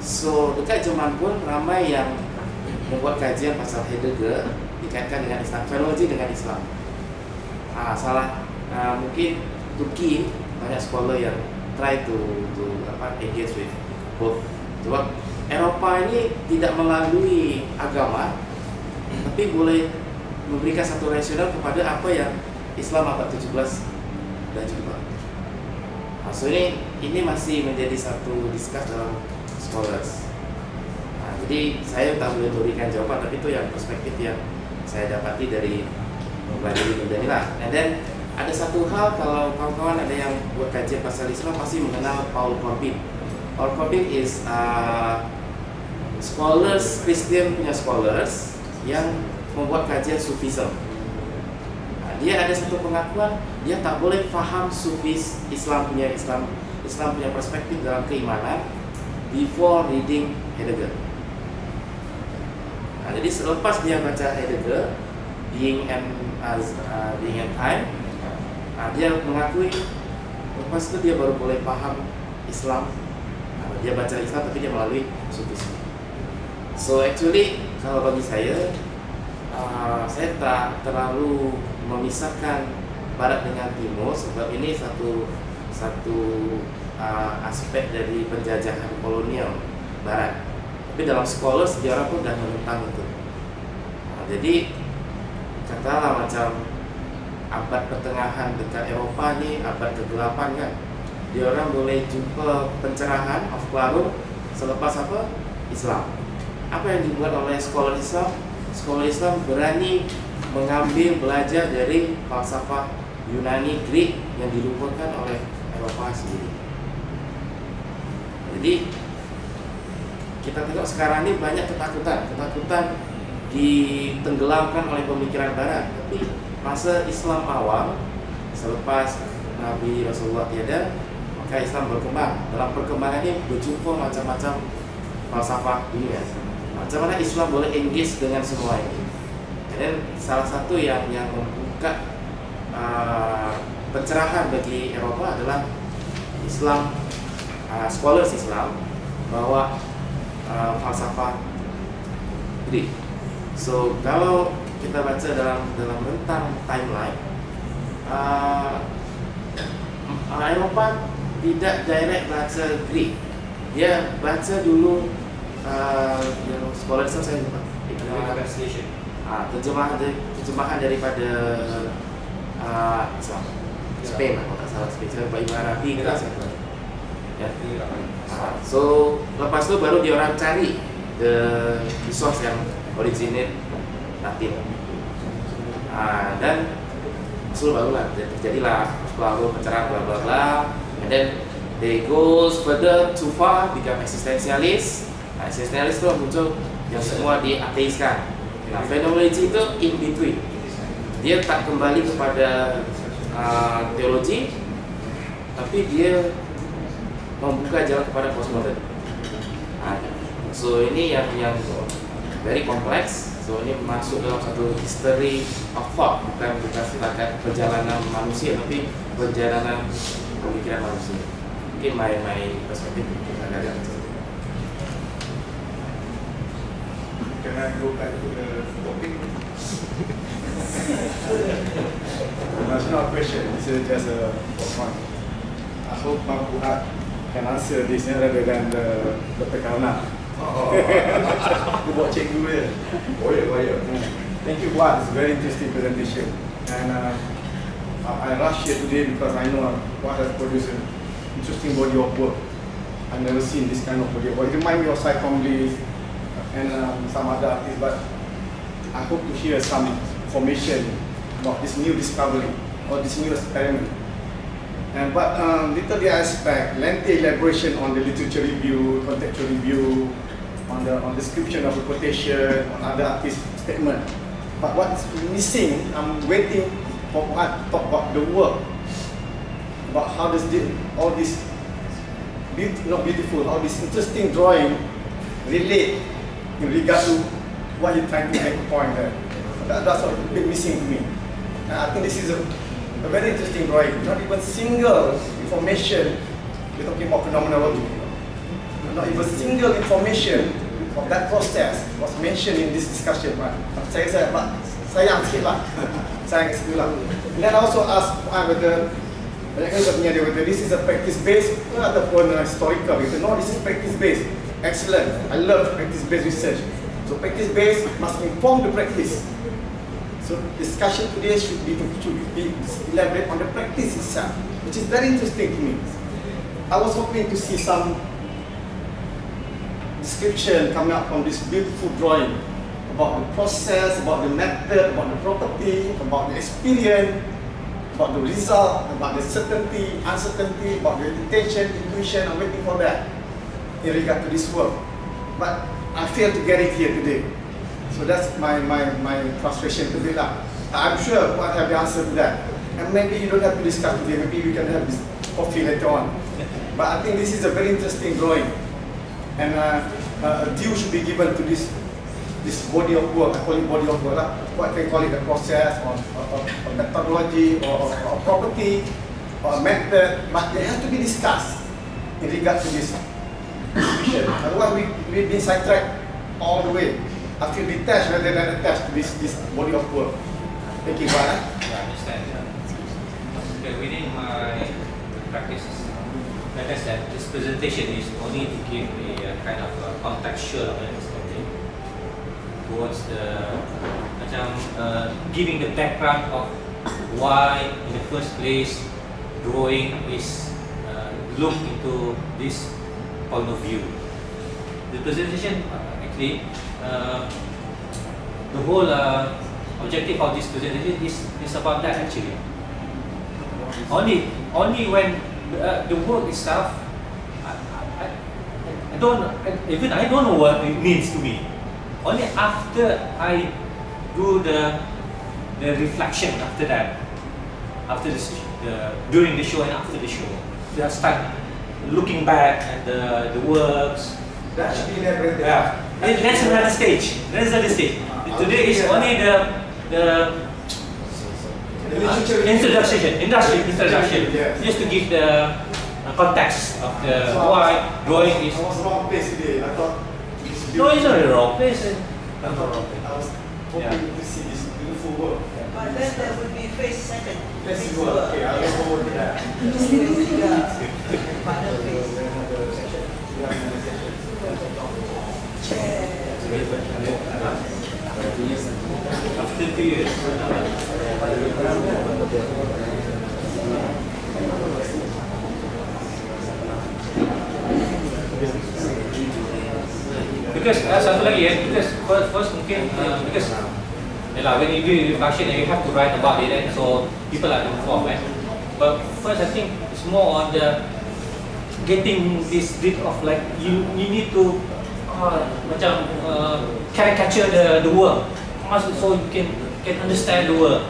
So dekat Jerman pun ramai yang membuat kajian pasal Heidegger dikaitkan dengan Islam, fenomenologi dengan Islam. Ah salah, ah, mungkin Turki banyak scholar yang try to to apa engage with both. Sebab Eropah ini tidak melalui agama, tapi boleh memberikan satu rasional kepada apa yang Islam abad 17 dan juga. So ini ini masih menjadi satu diskus dalam scholars. Nah, jadi saya tak boleh berikan jawaban, tapi itu yang perspektif yang saya dapati dari mempelajari benda ini lah. And then ada satu hal kalau kawan-kawan ada yang buat kajian pasal Islam pasti mengenal Paul Corbin. Paul Corbin is uh, scholars Christian punya scholars yang membuat kajian Sufism. Nah, dia ada satu pengakuan dia tak boleh faham Sufis Islam punya Islam Islam punya perspektif dalam keimanan before reading Heidegger. Nah, jadi selepas dia baca Heidegger, Being and as uh, Being and Time, nah, dia mengakui lepas itu dia baru boleh paham Islam. Nah, dia baca Islam tapi dia melalui Sufisme. So actually kalau bagi saya uh, saya tak terlalu memisahkan barat dengan timur sebab ini satu satu uh, aspek dari penjajahan kolonial barat. Tapi dalam sekolah sejarah pun dah menentang itu. Uh, jadi katalah macam abad pertengahan dekat Eropah ni abad kegelapan kan. Dia orang boleh jumpa pencerahan of baru selepas apa? Islam. Apa yang dibuat oleh sekolah Islam? Sekolah Islam berani mengambil belajar dari falsafah Yunani Greek yang dilupakan oleh Eropah sendiri. Jadi kita tengok sekarang ini banyak ketakutan. Ketakutan ditenggelamkan oleh pemikiran barat. Tapi masa Islam awal selepas Nabi Rasulullah tiada maka Islam berkembang. Dalam perkembangan ini berjumpa macam-macam falsafah dunia. Macam mana Islam boleh engage dengan semua ini? Dan salah satu yang yang membuka uh, pencerahan bagi Eropa adalah Islam uh, scholars Islam bahwa uh, falsafah Greek So kalau kita baca dalam dalam rentang timeline, uh, Eropah tidak direct baca Greek. Dia baca dulu uh, yang sekolah Islam saya lupa. Translation. Ah, terjemahan terjemahan daripada uh, Islam. Spain lah, kalau tak salah Spain. Saya Ibn Arabi ke siapa. Ya. Ah, so lepas tu baru dia orang cari the resource yang originate Latin uh, dan Rasul barulah terjadilah lalu pencerahan bla bla bla. And then they goes further too far become existentialist. Nah, existentialist tu muncul yang semua diateiskan. Nah fenomenologi itu in between. Dia tak kembali kepada uh, teologi tapi dia membuka jalan kepada postmodern. Nah, so ini yang yang very complex. So ini masuk dalam satu history of thought bukan bukan setakat perjalanan manusia tapi perjalanan pemikiran manusia. Mungkin my my perspektif agak-agak macam itu. Can I go back to the topic? That's not a question, it's a- just a fun. I hope Mak Fuad can answer this rather than the Dr. Karna. Dia buat dia. Oh ya, oh ya. Thank you Fuad, it's a very interesting presentation. And uh, I I rush here today because I know Fuad has produced an interesting body of work. I've never seen this kind of body of work. It reminds me of Psychom Lee and um, some other artists, but I hope to hear some information about this new discovery or this new experiment. And but um, little I expect lengthy elaboration on the literature review, contextual review, on the on description of the quotation, on other artist statement. But what's missing, I'm waiting for what talk about the work, about how does this, all this beaut- not beautiful, all this interesting drawing relate in regard to what you're trying to make a point there. That, that's what a missing to me. And I think this is a, a very interesting drawing. Not even single information, we're talking about phenomenology. Not even single information of that process was mentioned in this discussion. Right? Saya, saya, but sayang sikit lah. sayang sikit lah. And then I also ask uh, whether banyak kali tanya dia whether this is a practice based ataupun uh, historical. Kata, no, this is practice based. Excellent. I love practice based research. So practice based must inform the practice. So discussion today should be should be elaborate on the practice itself, which is very interesting to me. I was hoping to see some description coming up from this beautiful drawing about the process, about the method, about the property, about the experience, about the result, about the certainty, uncertainty, about the intention, intuition. I'm waiting for that in regard to this work. But I failed to get it here today. So that's my, my, my frustration today. Lah. I'm sure what have the answer to that. And maybe you don't have to discuss today, maybe we can have this coffee later on. But I think this is a very interesting drawing. And uh, uh, a due should be given to this this body of work, I call it body of work, lah. what can call it the process or, or, or, or methodology or, or, or property or method, but they have to be discussed in regard to this mission. Otherwise we, we've been sidetracked all the way. I feel detached rather than attached to this this body of work. Thank you, Pak. Yeah, I understand. Okay, within my practices, like I said, this presentation is only to give a kind of uh, contextual understanding towards the uh, giving the background of why in the first place drawing is uh, looked into this point of view. The presentation uh, actually uh, the whole uh, objective of this presentation is, is about that actually. Only only when uh, the work itself, I, I, I don't I, even I don't know what it means to me. Only after I do the the reflection after that, after this the during the show and after the show, I start looking back at the the works. That should be never Yeah, That- that's another stage. That's another stage. Today is only the the The introduction, industry introduction, Yes. just to give the uh, context of the why drawing is. I was wrong place today. I thought this No, it's not the wrong place. eh? I thought I was hoping to see this beautiful work. But then there would be phase second. Let's phase see. Okay, I'll go forward to that. Phase tiga. Final phase. Because uh, satu lagi ya, because first, first mungkin uh, because yalah, when you do reflection you have to write about it, and so people are informed. Right? But first, I think it's more on the getting this bit of like you you need to uh, macam uh, caricature the the Must- so you can can understand the work.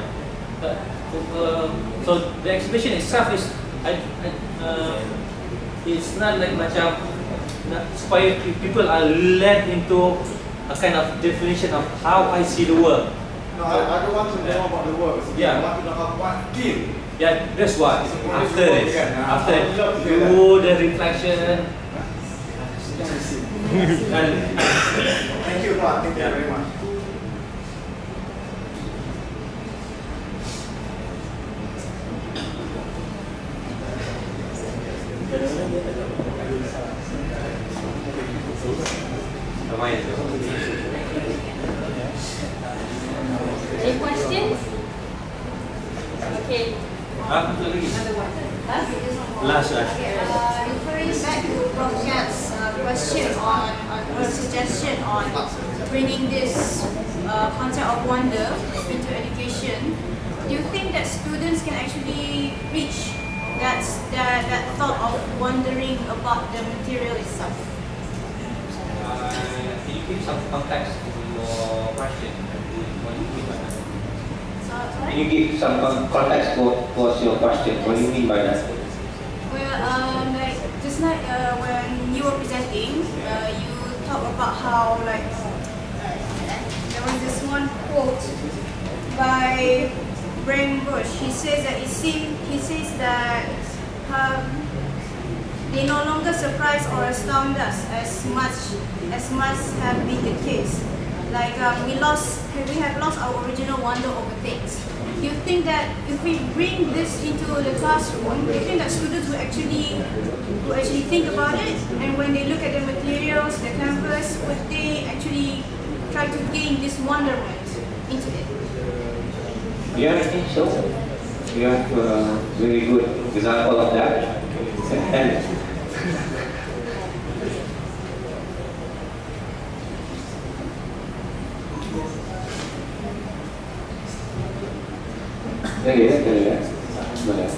Uh, uh, so the exhibition itself is I, I, uh, it's not like macam supaya pe- people are led into a kind of definition of how I see the work. No, I, I don't want to know about the work. Yeah. I want to know how what feel. Yeah, that's what. After this, after hear do the reflection, Thank you, Pak. Thank you very much. Any questions? Okay. Ah, satu lagi. Huh? Last, last. Uh, referring back to Prof. Uh, question on, on suggestion on bringing this uh, concept of wonder into education, do you think that students can actually reach that, that, that thought of wondering about the material itself? Uh, can you give some context to your question? What do you mean by that? Can you give some con- context for what's your question? What do you mean by that? Well, um, like just like uh, when you were presenting, uh, you talk about how like there was this one quote by Brain Bush. He says that it seemed he says that um, they no longer surprise or astound us as much as must have been the case. Like um, we lost, we have lost our original wonder over things. You think that if we bring this into the classroom, do you think that students will actually will actually think about it? And when they look at the materials, the campus, would they actually try to gain this wonderment into it? Yeah, I think so. You have a very good example of that. And Okay, okay, yeah. Boleh.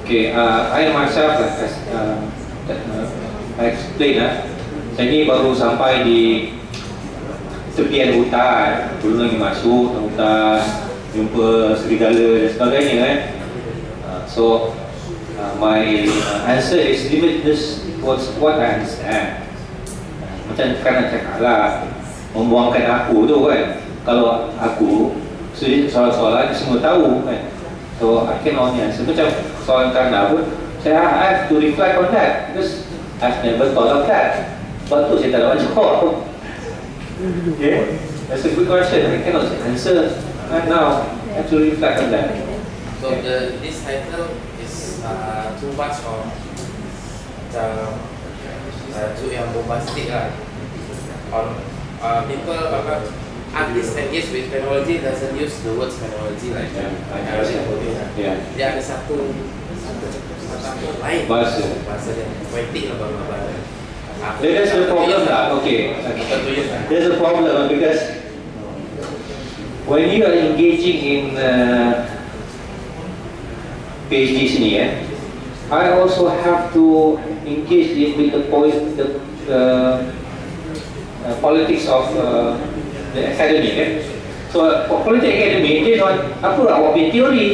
Okay, uh, I myself, as, uh, I explain, uh, saya ni baru sampai di tepian hutan belum lagi masuk ke hutan jumpa serigala dan sebagainya kan uh, so uh, my uh, answer is limited what, what I understand macam nak cakap lah membuangkan aku tu kan kalau aku so- soalan-soalan semua tahu kan so I can only answer macam soalan Karna pun saya I have to reflect on that because I've never thought of that Sebab tu saya tak nak jawab. Okay, that's a good question. I cannot answer right now. I have to reflect on that. So the this title is uh, too much of macam uh, too yang bombastic lah. On uh, people apa artists engage with technology doesn't use the words technology like uh, like I already told you. Yeah. Dia ada satu satu satu lain Bahasa. bahasa dia poetik lah baru bahasa. Then that's the problem lah. Okay. There's a problem because when you are engaging in uh, PhD sini eh, I also have to engage in with the point the uh, uh, politics of uh, the academy eh. So for politics academy dia on apa lah awak punya teori.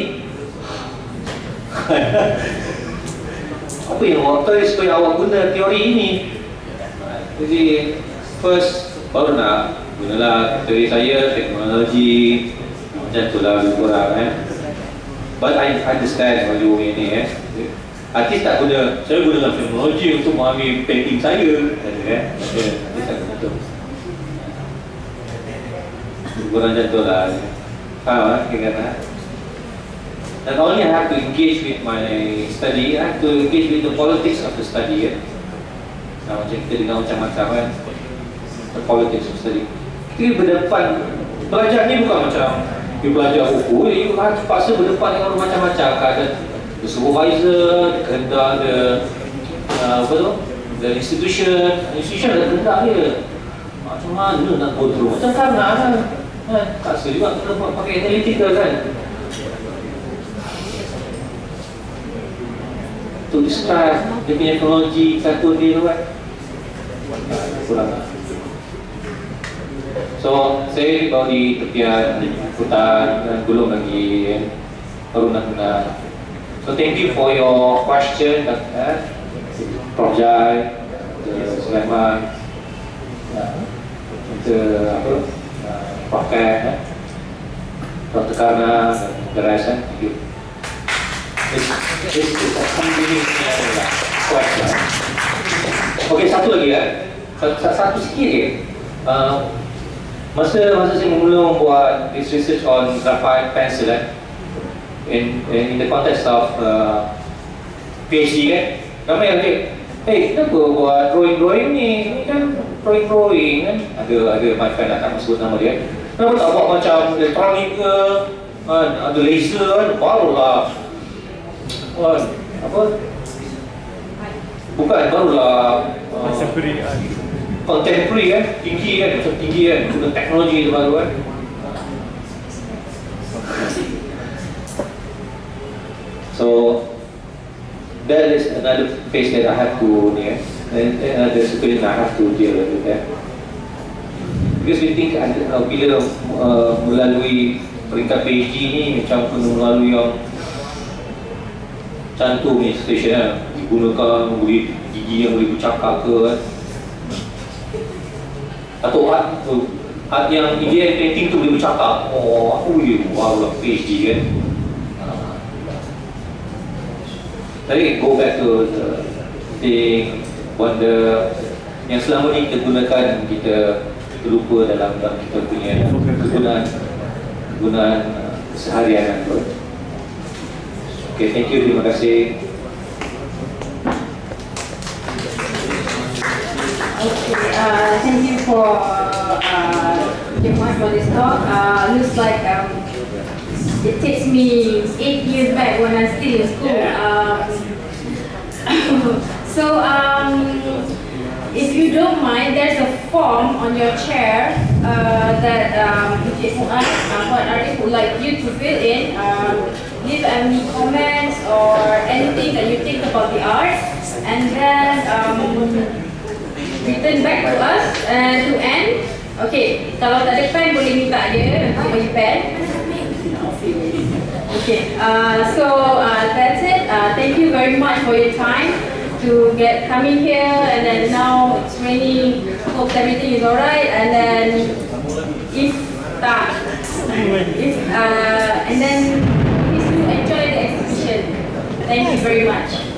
apa yang awak tulis supaya awak guna teori ini? Jadi first baru nak gunalah teori saya teknologi macam tu lah lebih kurang eh. But I understand what you mean eh. Artis tak guna saya gunakan teknologi untuk memahami painting saya eh. Ada artis tak guna macam tu lah. Faham eh kira kata? Not only I have to engage with my study, I have to engage with the politics of the study. Eh? Nah, macam kita dengar macam-macam kan The politics of study. Kita berdepan Belajar ni bukan macam You belajar buku You harus paksa berdepan dengan macam-macam. Ada the supervisor Ada ada uh, Apa tu? The institution. Institution ada kehendak dia. Macam mana nak go through? Macam kanan kan Paksa juga kita buat pakai analytical kan? To describe dia punya teknologi satu dia tu kan? Kurang. So saya baru di tepian hutan dan belum lagi eh, baru nak guna so thank you for your question eh, Prof. Jai. Sulaiman. Dr. apa uh, Prof Kat eh, Dr. Karna dan the rest eh. thank you This, this is a convenient question. Okey, satu lagi ya. Satu, satu sikit je. Uh, masa masa saya mula membuat this research on graphite pencil eh, in, in the context of uh, PhD kan, ramai yang cakap, hey, kenapa buat drawing-drawing ni? Ni kan drawing-drawing kan? Ada ada my friend nak tak sebut nama dia. Kenapa tak buat macam elektronik ke? Kan? Ada laser kan? Barulah Oh, apa? Bukan, barulah uh, Contemporary art. Contemporary kan, tinggi kan, macam tinggi kan Guna teknologi tu baru kan So That is another phase that I have to ni eh And another discipline I have to deal with that Because we think uh, bila uh, melalui peringkat PhD ni macam kena melalui yang cantum ni station kan digunakan boleh gigi yang boleh bercakap ke kan. Atau art tu art yang Indian painting tu boleh bercakap. Oh aku boleh wow lah PhD kan. Tapi go back to the thing wonder yang selama ni kita gunakan kita terlupa dalam, dalam kita punya kegunaan kegunaan uh, seharian tu Okay, thank you. Terima kasih. Okay, uh, thank you for uh, for this talk. Uh, looks like um, it takes me eight years back when I'm still in school. Um, so, um, if you don't mind, there's a form on your chair uh, that um, uh, Arif would like you to fill in. Um, leave any comments or anything that you think about the art, and then um, return back to us and to end. Okay, kalau tak ada pen boleh minta dia nanti bagi pen. Okay, uh, so uh, that's it. Uh, thank you very much for your time to get coming here and then now it's raining, hope everything is alright and then if that if uh and then please do enjoy the exhibition. Thank you very much.